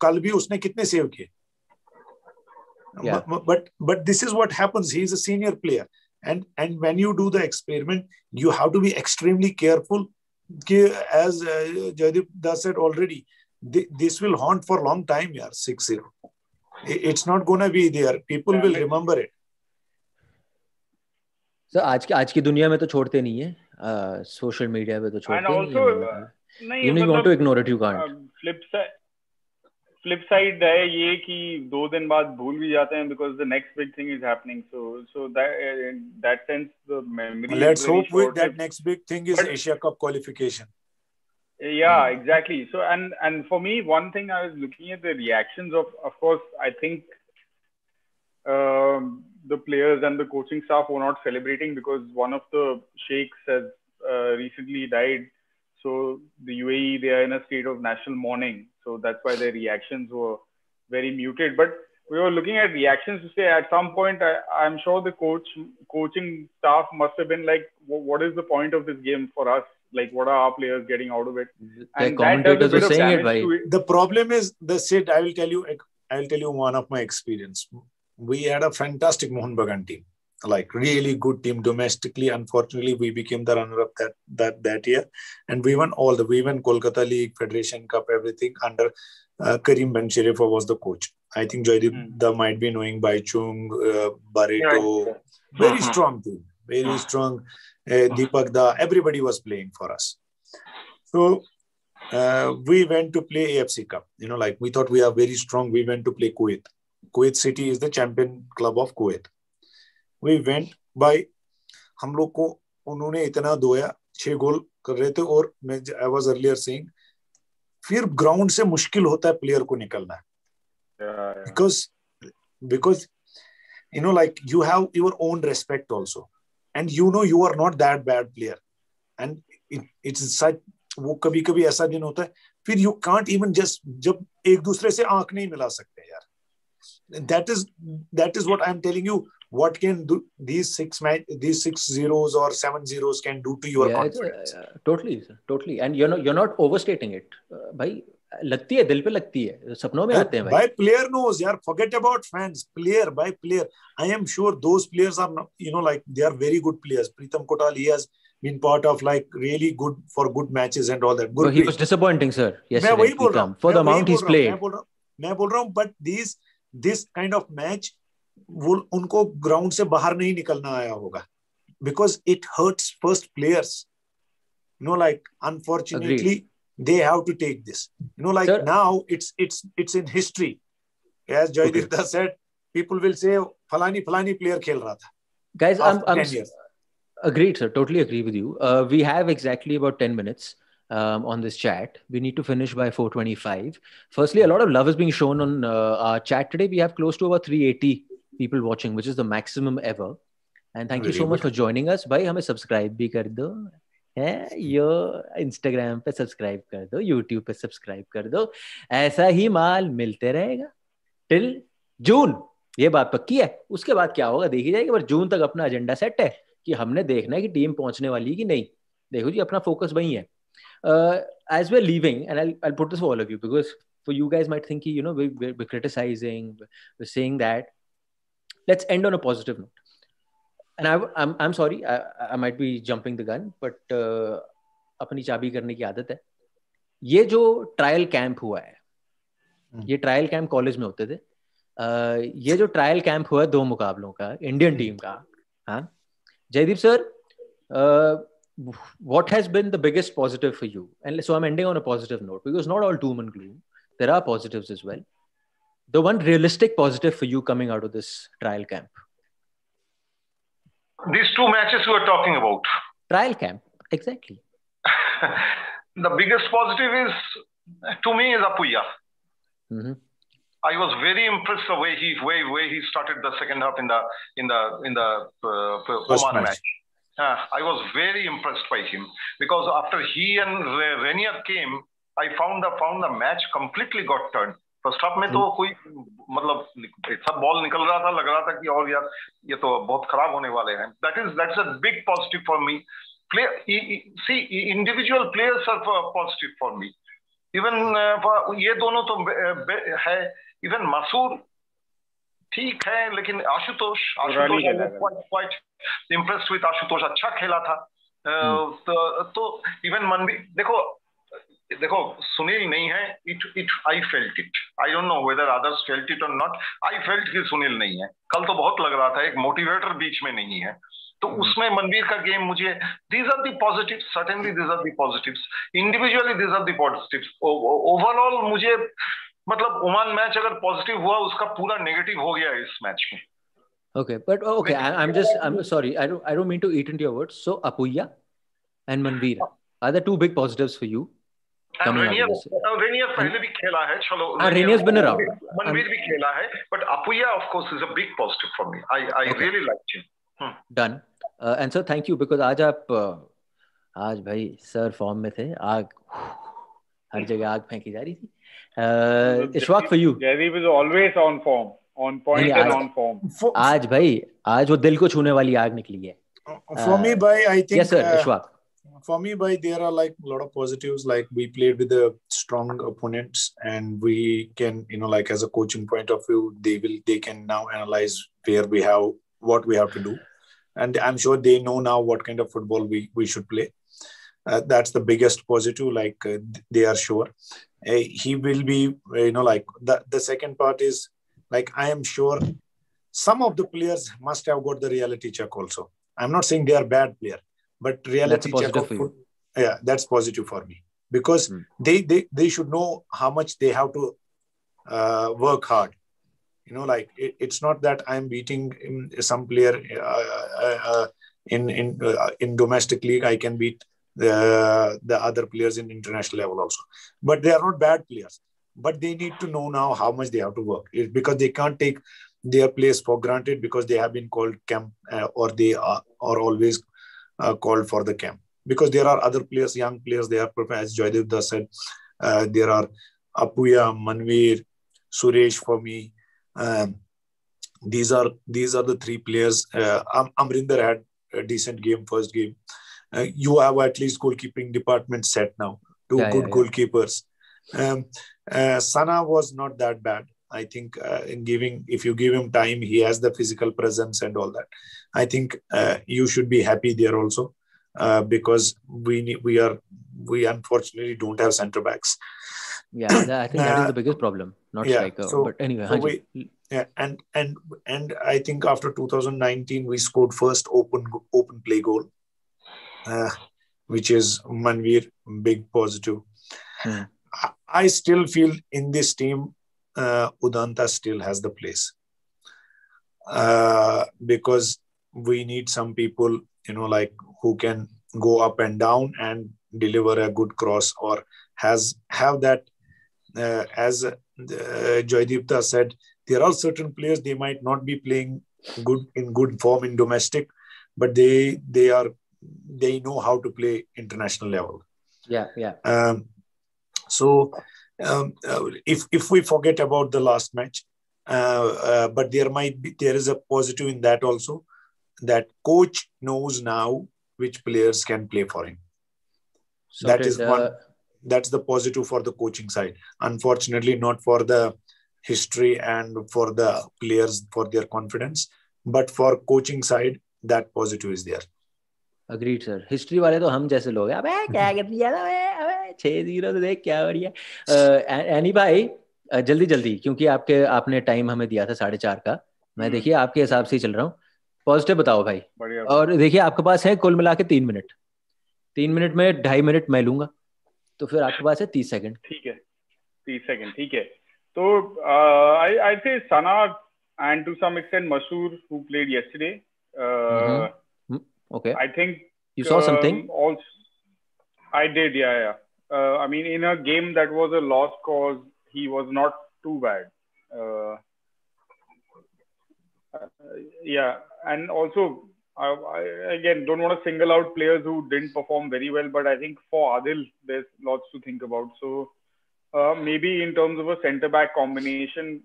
कल भी उसने कितने सेव किए? yeah. but, but but this is what happens he is a senior player and and when you do the experiment you have to be extremely careful as uh, Jaydeep Das said already this will haunt for a long time yeah 6-0 it's not going to be there people yeah, will remember it so आज की आज की दुनिया में तो छोड़ते नहीं है सोशल मीडिया पे तो छोड़ते नहीं even you want to ignore it you can't flip side flip side है ये कि दो दिन बाद भूल भी जाते हैं because the next big thing is happening so so that that sense the memory let's hope with that next big thing is Asia cup qualification yeah mm. exactly so and and for me one thing i was looking at the reactions of of course i think um, the players and the coaching staff were not celebrating because one of the sheikhs has uh, recently died. So the UAE, they are in a state of national mourning. So that's why their reactions were very muted. But we were looking at reactions to say at some point, I, am sure the coach, coaching staff must have been like, what is the point of this game for us? Like, what are our players getting out of it? And the commentators were saying it, right? It. The problem is the Sid. I will tell you. I will tell you one of my experience we had a fantastic Mohun Bagan team, like really good team domestically. Unfortunately, we became the runner-up that that that year, and we won all the we won Kolkata League, Federation Cup, everything under uh, Karim Bencherifa was the coach. I think Joydeep mm. might be knowing Baichung, uh, Barreto, yeah. very uh-huh. strong team, very uh-huh. strong. Uh, Deepak Da, everybody was playing for us. So uh, we went to play AFC Cup. You know, like we thought we are very strong. We went to play Kuwait. Kuwait City is the champion club of Kuwait. We went by हम लोग को उन्होंने इतना धोया छह गोल कर रहे थे और मैं आई वाज अर्लियर सेइंग फिर ग्राउंड से मुश्किल होता है प्लेयर को निकलना। Because because you know like you have your own respect also and you know you are not that bad player and it's such वो कभी कभी ऐसा दिन होता है फिर यू कांट इवन जस्ट जब एक दूसरे से आँख नहीं मिला सकते यार। That is that is what I am telling you what can do these six match these six zeros or seven zeros can do to your yeah, confidence uh, totally totally and you're not you're not overstating it uh, bhai लगती है दिल पे लगती है सपनों में आते हैं भाई player knows यार forget about fans player by player I am sure those players are not, you know like they are very good players Pritam Kotal he has been part of like really good for good matches and all that good so he was disappointing sir yes मैं वही बोल रहा हूँ for the amount he's played मैं बोल रहा हूँ but these this kind of match वो उनको ग्राउंड से बाहर नहीं निकलना आया होगा because it hurts first players like unfortunately Agreed. they have to take this you know like Sir, now it's it's it's in history as Joydeep okay. said people will say falani falani player khel raha tha guys i'm, I'm agreed sir totally agree with you uh, we have exactly about 10 minutes um, on this chat. We need to finish by 425. Firstly, a lot of love is being shown on uh, our chat today. We have close to over 380 people watching, which is the maximum ever. And thank Very you so good. much for joining us. Bhai, हमें subscribe भी कर दो है यो Instagram पे subscribe कर दो YouTube पे subscribe कर दो ऐसा ही माल मिलते रहेगा टिल जून ये बात पक्की है उसके बाद क्या होगा देखी जाएगी पर जून तक अपना एजेंडा सेट है कि हमने देखना है कि टीम पहुँचने वाली है कि नहीं देखो जी अपना फोकस वही है uh, as we're leaving, and I'll, I'll put this for all of you because for you guys might think, you know, we, we're, we're criticizing, we're saying that. Let's end on a positive note. And I, I'm, I'm sorry, I, I might be jumping the gun, but uh, अपनी चाबी करने की आदत है ये जो trial camp हुआ है ये ट्रायल कैंप कॉलेज में होते थे uh, ये जो ट्रायल कैंप हुआ है दो मुकाबलों का इंडियन टीम का हाँ Jaydeep sir what has been the biggest positive for you? And so I'm ending on a positive note because not all doom and gloom. There are positives as well. The one realistic positive for you coming out of this trial camp. These two matches you are talking about. Trial camp, exactly. the biggest positive is, to me, is Apuya. Mm-hmm. I was very impressed the way he way way he started the second half in the in the in the uh, Oman match. match. Uh, I was very impressed by him because after he and Rainier came, I found the found the match completely got turned. First half में तो कोई मतलब सब ball निकल रहा था लग रहा था कि और यार ये तो बहुत खराब होने वाले हैं। That is that's a big positive for me play see individual players are positive for me even ये दोनों तो है। इवन मसूर ठीक है लेकिन Ashutosh Ashutosh quite impress with Ashutosh. अच्छा खेला था। हम्म। तो, तो इवन मनवीर देखो देखो सुनील नहीं है it it I felt it I don't know whether others felt it or not I felt कि सुनील नहीं है कल तो बहुत लग रहा था एक मोटिवेटर बीच में नहीं है तो हम्म। उसमें मनवीर का गेम मुझे these are the positive certainly these are the positive individually these are the positive overall मुझे मतलब ओमान मैच अगर पॉजिटिव हुआ उसका पूरा नेगेटिव हो गया इस मैच में Okay, but oh, okay, I, I'm just I'm sorry. I don't I don't mean to eat into your words. So Apuya and Manveer are the two big positives for you. Rainier पहले भी खेला है चलो रेनियर्स been around Manveer भी खेला है but Apuia of course is a big positive for me I I really like him done and sir thank you because आज आप uh, आज भाई सर फॉर्म में थे। आग हर जगह आग फेंकी जा रही थी। Ishfaq for you Jaydeep is always on form on point and on form आज भाई आज वो दिल को छूने वाली आग निकली है। फॉर मी भाई I think yes sir Ishfaq. For me by there are like a lot of positives. Like we played with the strong opponents and we can you know like as a coaching point of view they will they can now analyze where we have what we have to do. And i'm sure they know now what kind of football we we should play. Uh, that's the biggest positive like uh, they are sure. Uh, he will be you know like the, the second part is like i am sure some of the players must have got the reality check also. I'm not saying they are bad player but reality check of food, yeah that's positive for me. Because mm. they, they they should know how much they have to uh, work hard. You know like it, it's not that i'm beating some player uh, uh, uh, in in uh, in domestic league i can beat the the other players in international level also. But they are not bad players. But they need to know now how much they have to work. Because they can't take their place for granted because they have been called camp uh, or they are, are always uh, called for the camp because there are other players, young players. They are as Joydev Das said, uh, there are Apuya, Manveer, Suresh for me. Um, these are these are the three players. Uh, Am- Amrinder had a decent game first game. Uh, you have at least goalkeeping department set now. Two yeah, good yeah, goalkeepers. Um, uh, Sana was not that bad. I think uh, in giving, if you give him time, he has the physical presence and all that. I think uh, you should be happy there also uh, because we need, we are we unfortunately don't have center backs. Yeah, I think that is the biggest problem, not yeah, striker. So, but anyway, so we, yeah, and and and I think after 2019 we scored first open open play goal, uh, which is Manveer big positive. Hmm. I still feel in this team uh, Udanta still has the place. Uh, because we need some people, you know, like who can go up and down and deliver a good cross or has have that uh, as uh, Joydipta said, there are certain players they might not be playing good in good form in domestic, but they they are they know how to play international level. Yeah, yeah. Um, so um, uh, if if we forget about the last match, uh, uh, but there might be there is a positive in that also, that coach knows now which players can play for him. So that is one. Uh, that's the positive for the coaching side. Unfortunately, not for the history and for the players for their confidence, but for coaching side, that positive is there. Agreed sir history वाले तो हम जैसे लोग हैं अबे क्या कर दिया था छह ज़ीरो तो देख क्या बढ़िया। एनी भाई जल्दी जल्दी क्योंकि आपके आपने टाइम हमें दिया था साढ़े चार का। मैं हम्म। देखिए आपके हिसाब से ही चल रहा हूँ। पॉजिटिव बताओ भाई। और देखिए आपके पास है कुल मिला के तीन मिनट। तीन मिनट में ढाई मिनट मैं लूँगा। तो फिर आपके पास है तीस सेकंड। ठीक है। तीस सेकंड ठीक है। तो I I say Sana and to some extent Mashoor who played yesterday think you saw something? um, also, I did, yeah, yeah. Uh, I mean, in a game that was a lost cause, he was not too bad. Uh, uh, yeah, and also, I, I, again, don't want to single out players who didn't perform very well, but I think for Adil, there's lots to think about. So uh, maybe in terms of a centre back combination,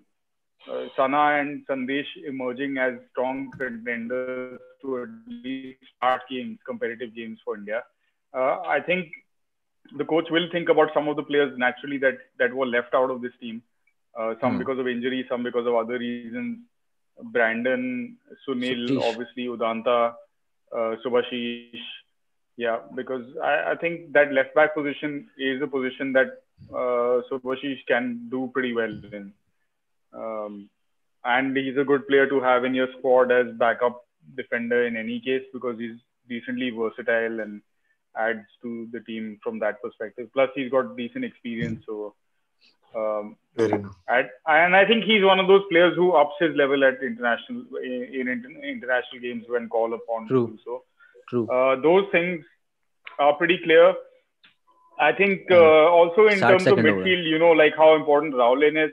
uh, Sana and Sandesh emerging as strong contenders to at least start games, competitive games for India. Uh, I think the coach will think about some of the players naturally that that were left out of this team. Uh, some Hmm. because of injury, some because of other reasons. Brandon, Sunil, obviously Udanta, uh, Subhashish. Yeah, because I, I think that left back position is a position that uh, Subhashish can do pretty well in. Um, and he's a good player to have in your squad as backup defender in any case because he's decently versatile and adds to the team from that perspective. Plus, he's got decent experience, so um, at, and I think he's one of those players who ups his level at international in, in inter- international games when called upon True. to do so. true Uh, those things are pretty clear. I think uh, Uh, also in start terms of second over. midfield, you know, like how important Rowllin is.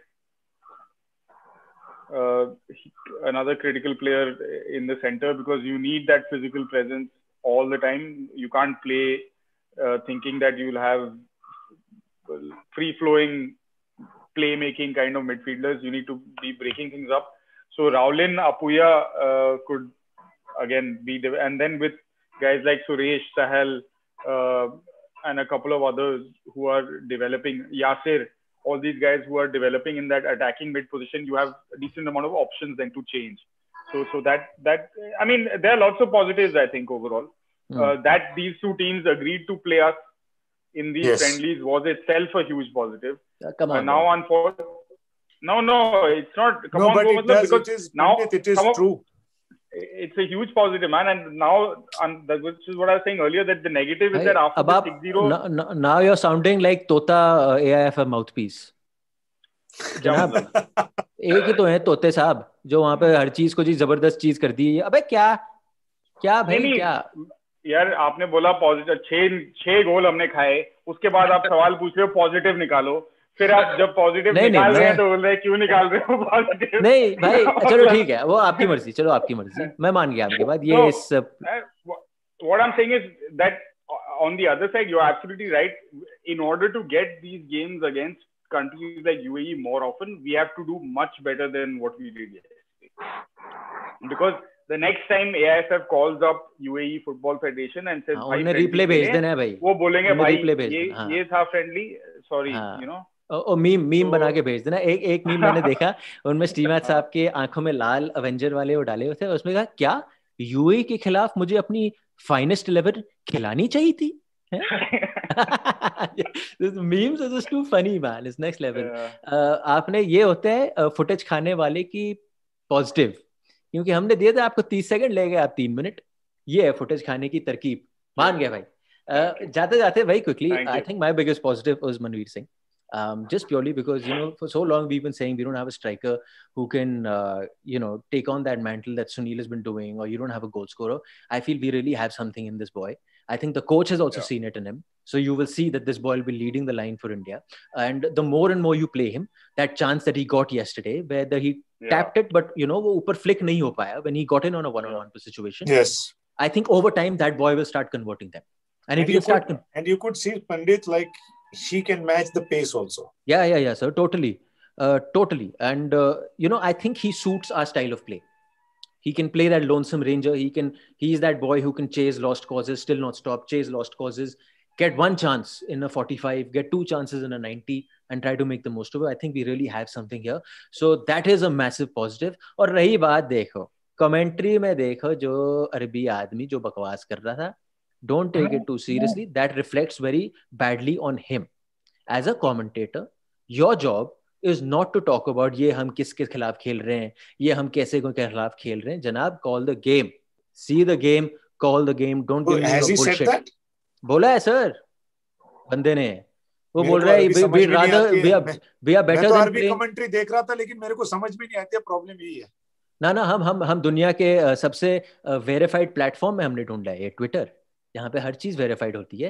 Uh, he- another critical player in the center because you need that physical presence all the time. You can't play uh, thinking that you'll have free flowing playmaking kind of midfielders. You need to be breaking things up. So Rowllin Apuya uh, could again be the, and then with guys like Suresh Sahal uh, and a couple of others who are developing Yasir, all these guys who are developing in that attacking mid position, you have a decent amount of options then to change. So so that that I mean there are lots of positives I think overall. Mm. Uh, that these two teams agreed to play us in these yes. friendlies was itself a huge positive. Yeah, come on. Uh, now unfortunately, no, no, it's not. Come no, on, but it, does, because it is. Now it is true. Up, it's a huge positive, man. And now, and which is what I was saying earlier, that the negative is I, that after Abab, 6-0... Now, now you're sounding like Tota uh, AIFF mouthpiece. एक ही तो है तोते साहब जो वहाँ पे हर चीज़ को जी ज़बरदस्त चीज़ कर दी है अबे क्या क्या भाई नहीं, क्या यार आपने बोला पॉजिटिव छह छह गोल हमने खाए उसके बाद आप सवाल पूछ रहे हो पॉजिटिव निकालो फिर आप जब पॉजिटिव नहीं, नहीं, रहे हैं तो बोल रहे क्यों निकाल रहे हो पॉजिटिव नहीं भाई चलो ठीक है वो आपकी मर्ज़ी चलो आपकी मर्ज़ी मैं मान गया आपकी बात ये. इस what I'm saying is that uh, on the other side, you're absolutely right. In order to get these games against countries like UAE more often, we have to do much better than what we did yesterday. Because the next time AIFF calls up UAE Football Federation and says, हाँ, "भाई, उन्हें replay भेज खेलें," देना है भाई वो बोलेंगे भाई ये हाँ। ये था फ्रेंडली सॉरी हाँ। यू नो और मीम मीम तो- बना के भेज देना एक एक मीम मैंने देखा उनमें स्टीमैट साहब के आँखों में लाल अवेंजर वाले वो डाले हुए थे उसमें कहा क्या यूए के खिलाफ मुझे अपनी फाइनेस्ट इलेवन खिलानी चाहिए थी memes are just too funny man it's next level आपने ये होता है फुटेज खाने वाले की पॉजिटिव क्योंकि हमने दिया था आपको तीस सेकंड ले गए आप तीन मिनट ये है फुटेज खाने की तरकीब मान गए भाई जाते जाते Thank I you. think my biggest positive was Manveer Singh um, just purely because you know for so long we've been saying we don't have a striker who can uh, you know take on that mantle that Sunil has been doing or you don't have a goal scorer I feel we really have something in this boy I think the coach has also yeah. seen it in him. So you will see that this boy will be leading the line for India. And the more and more you play him, that chance that he got yesterday, where the, he yeah. tapped it, but you know, wo flick nahi ho when he got in on a one-on-one situation. Yes. I think over time that boy will start converting them. And, and if you start could, and you could see Pandit like she can match the pace also. Yeah, yeah, yeah, sir. Totally. Uh, totally. And uh, you know, I think he suits our style of play. He can play that lonesome ranger. He can, he's that boy who can chase lost causes, still not stop, chase lost causes, get one chance in a 45, get two chances in a 90, and try to make the most of it. I think we really have something here. So that is a massive positive. और रही बात देखो commentary में देखो जो अरबी आदमी जो बकवास कर रहा था don't take it too seriously that reflects very badly on him as a commentator your job Is not to talk about ये हम किसके खिलाफ खेल रहे हैं ये हम कैसे के खिलाफ खेल रहे हैं। जनाब call the game. See the game call the game. Don't So give me has no he said bullshit. that? बोला है सर बंदे ने। वो बोल रहा है we rather we are we are better than commentary देख रहा था लेकिन मेरे को समझ में नहीं आती प्रॉब्लम यही है। ना ना हम हम हम दुनिया के सबसे वेरीफाइड प्लेटफॉर्म में हमने ढूंढा है ये ट्विटर यहाँ पे हर चीज़ वेरीफाइड होती है।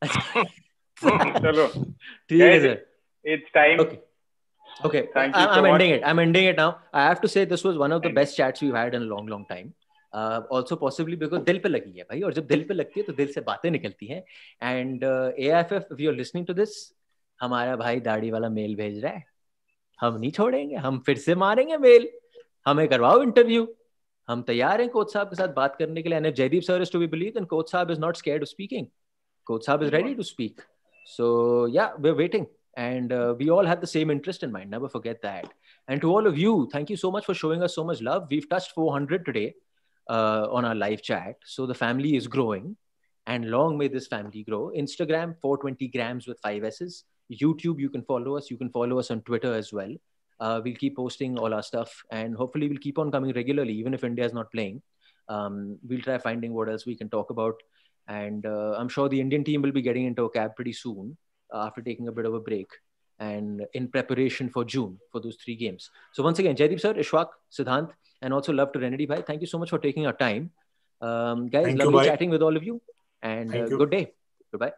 चलो। ठीक है sir time. Okay. Okay. Thank you I, i'm so ending much. it. I'm ending it now. I have to say this was one of the best chats we've had in a long long time. Also possibly because दिल पे लगी है भाई और जब दिल पे लगती है तो दिल से बातें निकलती हैं। And A F F we are listening to this हमारा भाई दाढ़ी वाला मेल भेज रहा है। हम नहीं छोड़ेंगे हम फिर से मारेंगे मेल हमें करवाओ इंटरव्यू हम तैयार हैं कोच साहब के साथ बात करने के लिए। And Jaydeep sir is to be believe and coach साहब is not scared of speaking Coach Saab is ready to speak. So, yeah, we're waiting. And uh, we all have the same interest in mind. Never forget that. And to all of you, thank you so much for showing us so much love. We've touched 400 today uh, on our live chat. So, the family is growing. And long may this family grow. Instagram, 420 grams with five S's. YouTube, you can follow us. You can follow us on Twitter as well. Uh, we'll keep posting all our stuff and hopefully we'll keep on coming regularly even if india is not playing um, we'll try finding what else we can talk about and uh, I'm sure the Indian team will be getting into a cab pretty soon uh, after taking a bit of a break and in preparation for June for those three games. So once again, Jaideep sir, Ishfaq, Siddhant, and also love to Renedy bhai. Thank you so much for taking our time. Um, guys, Thank lovely you, chatting with all of you and uh, good day. Goodbye.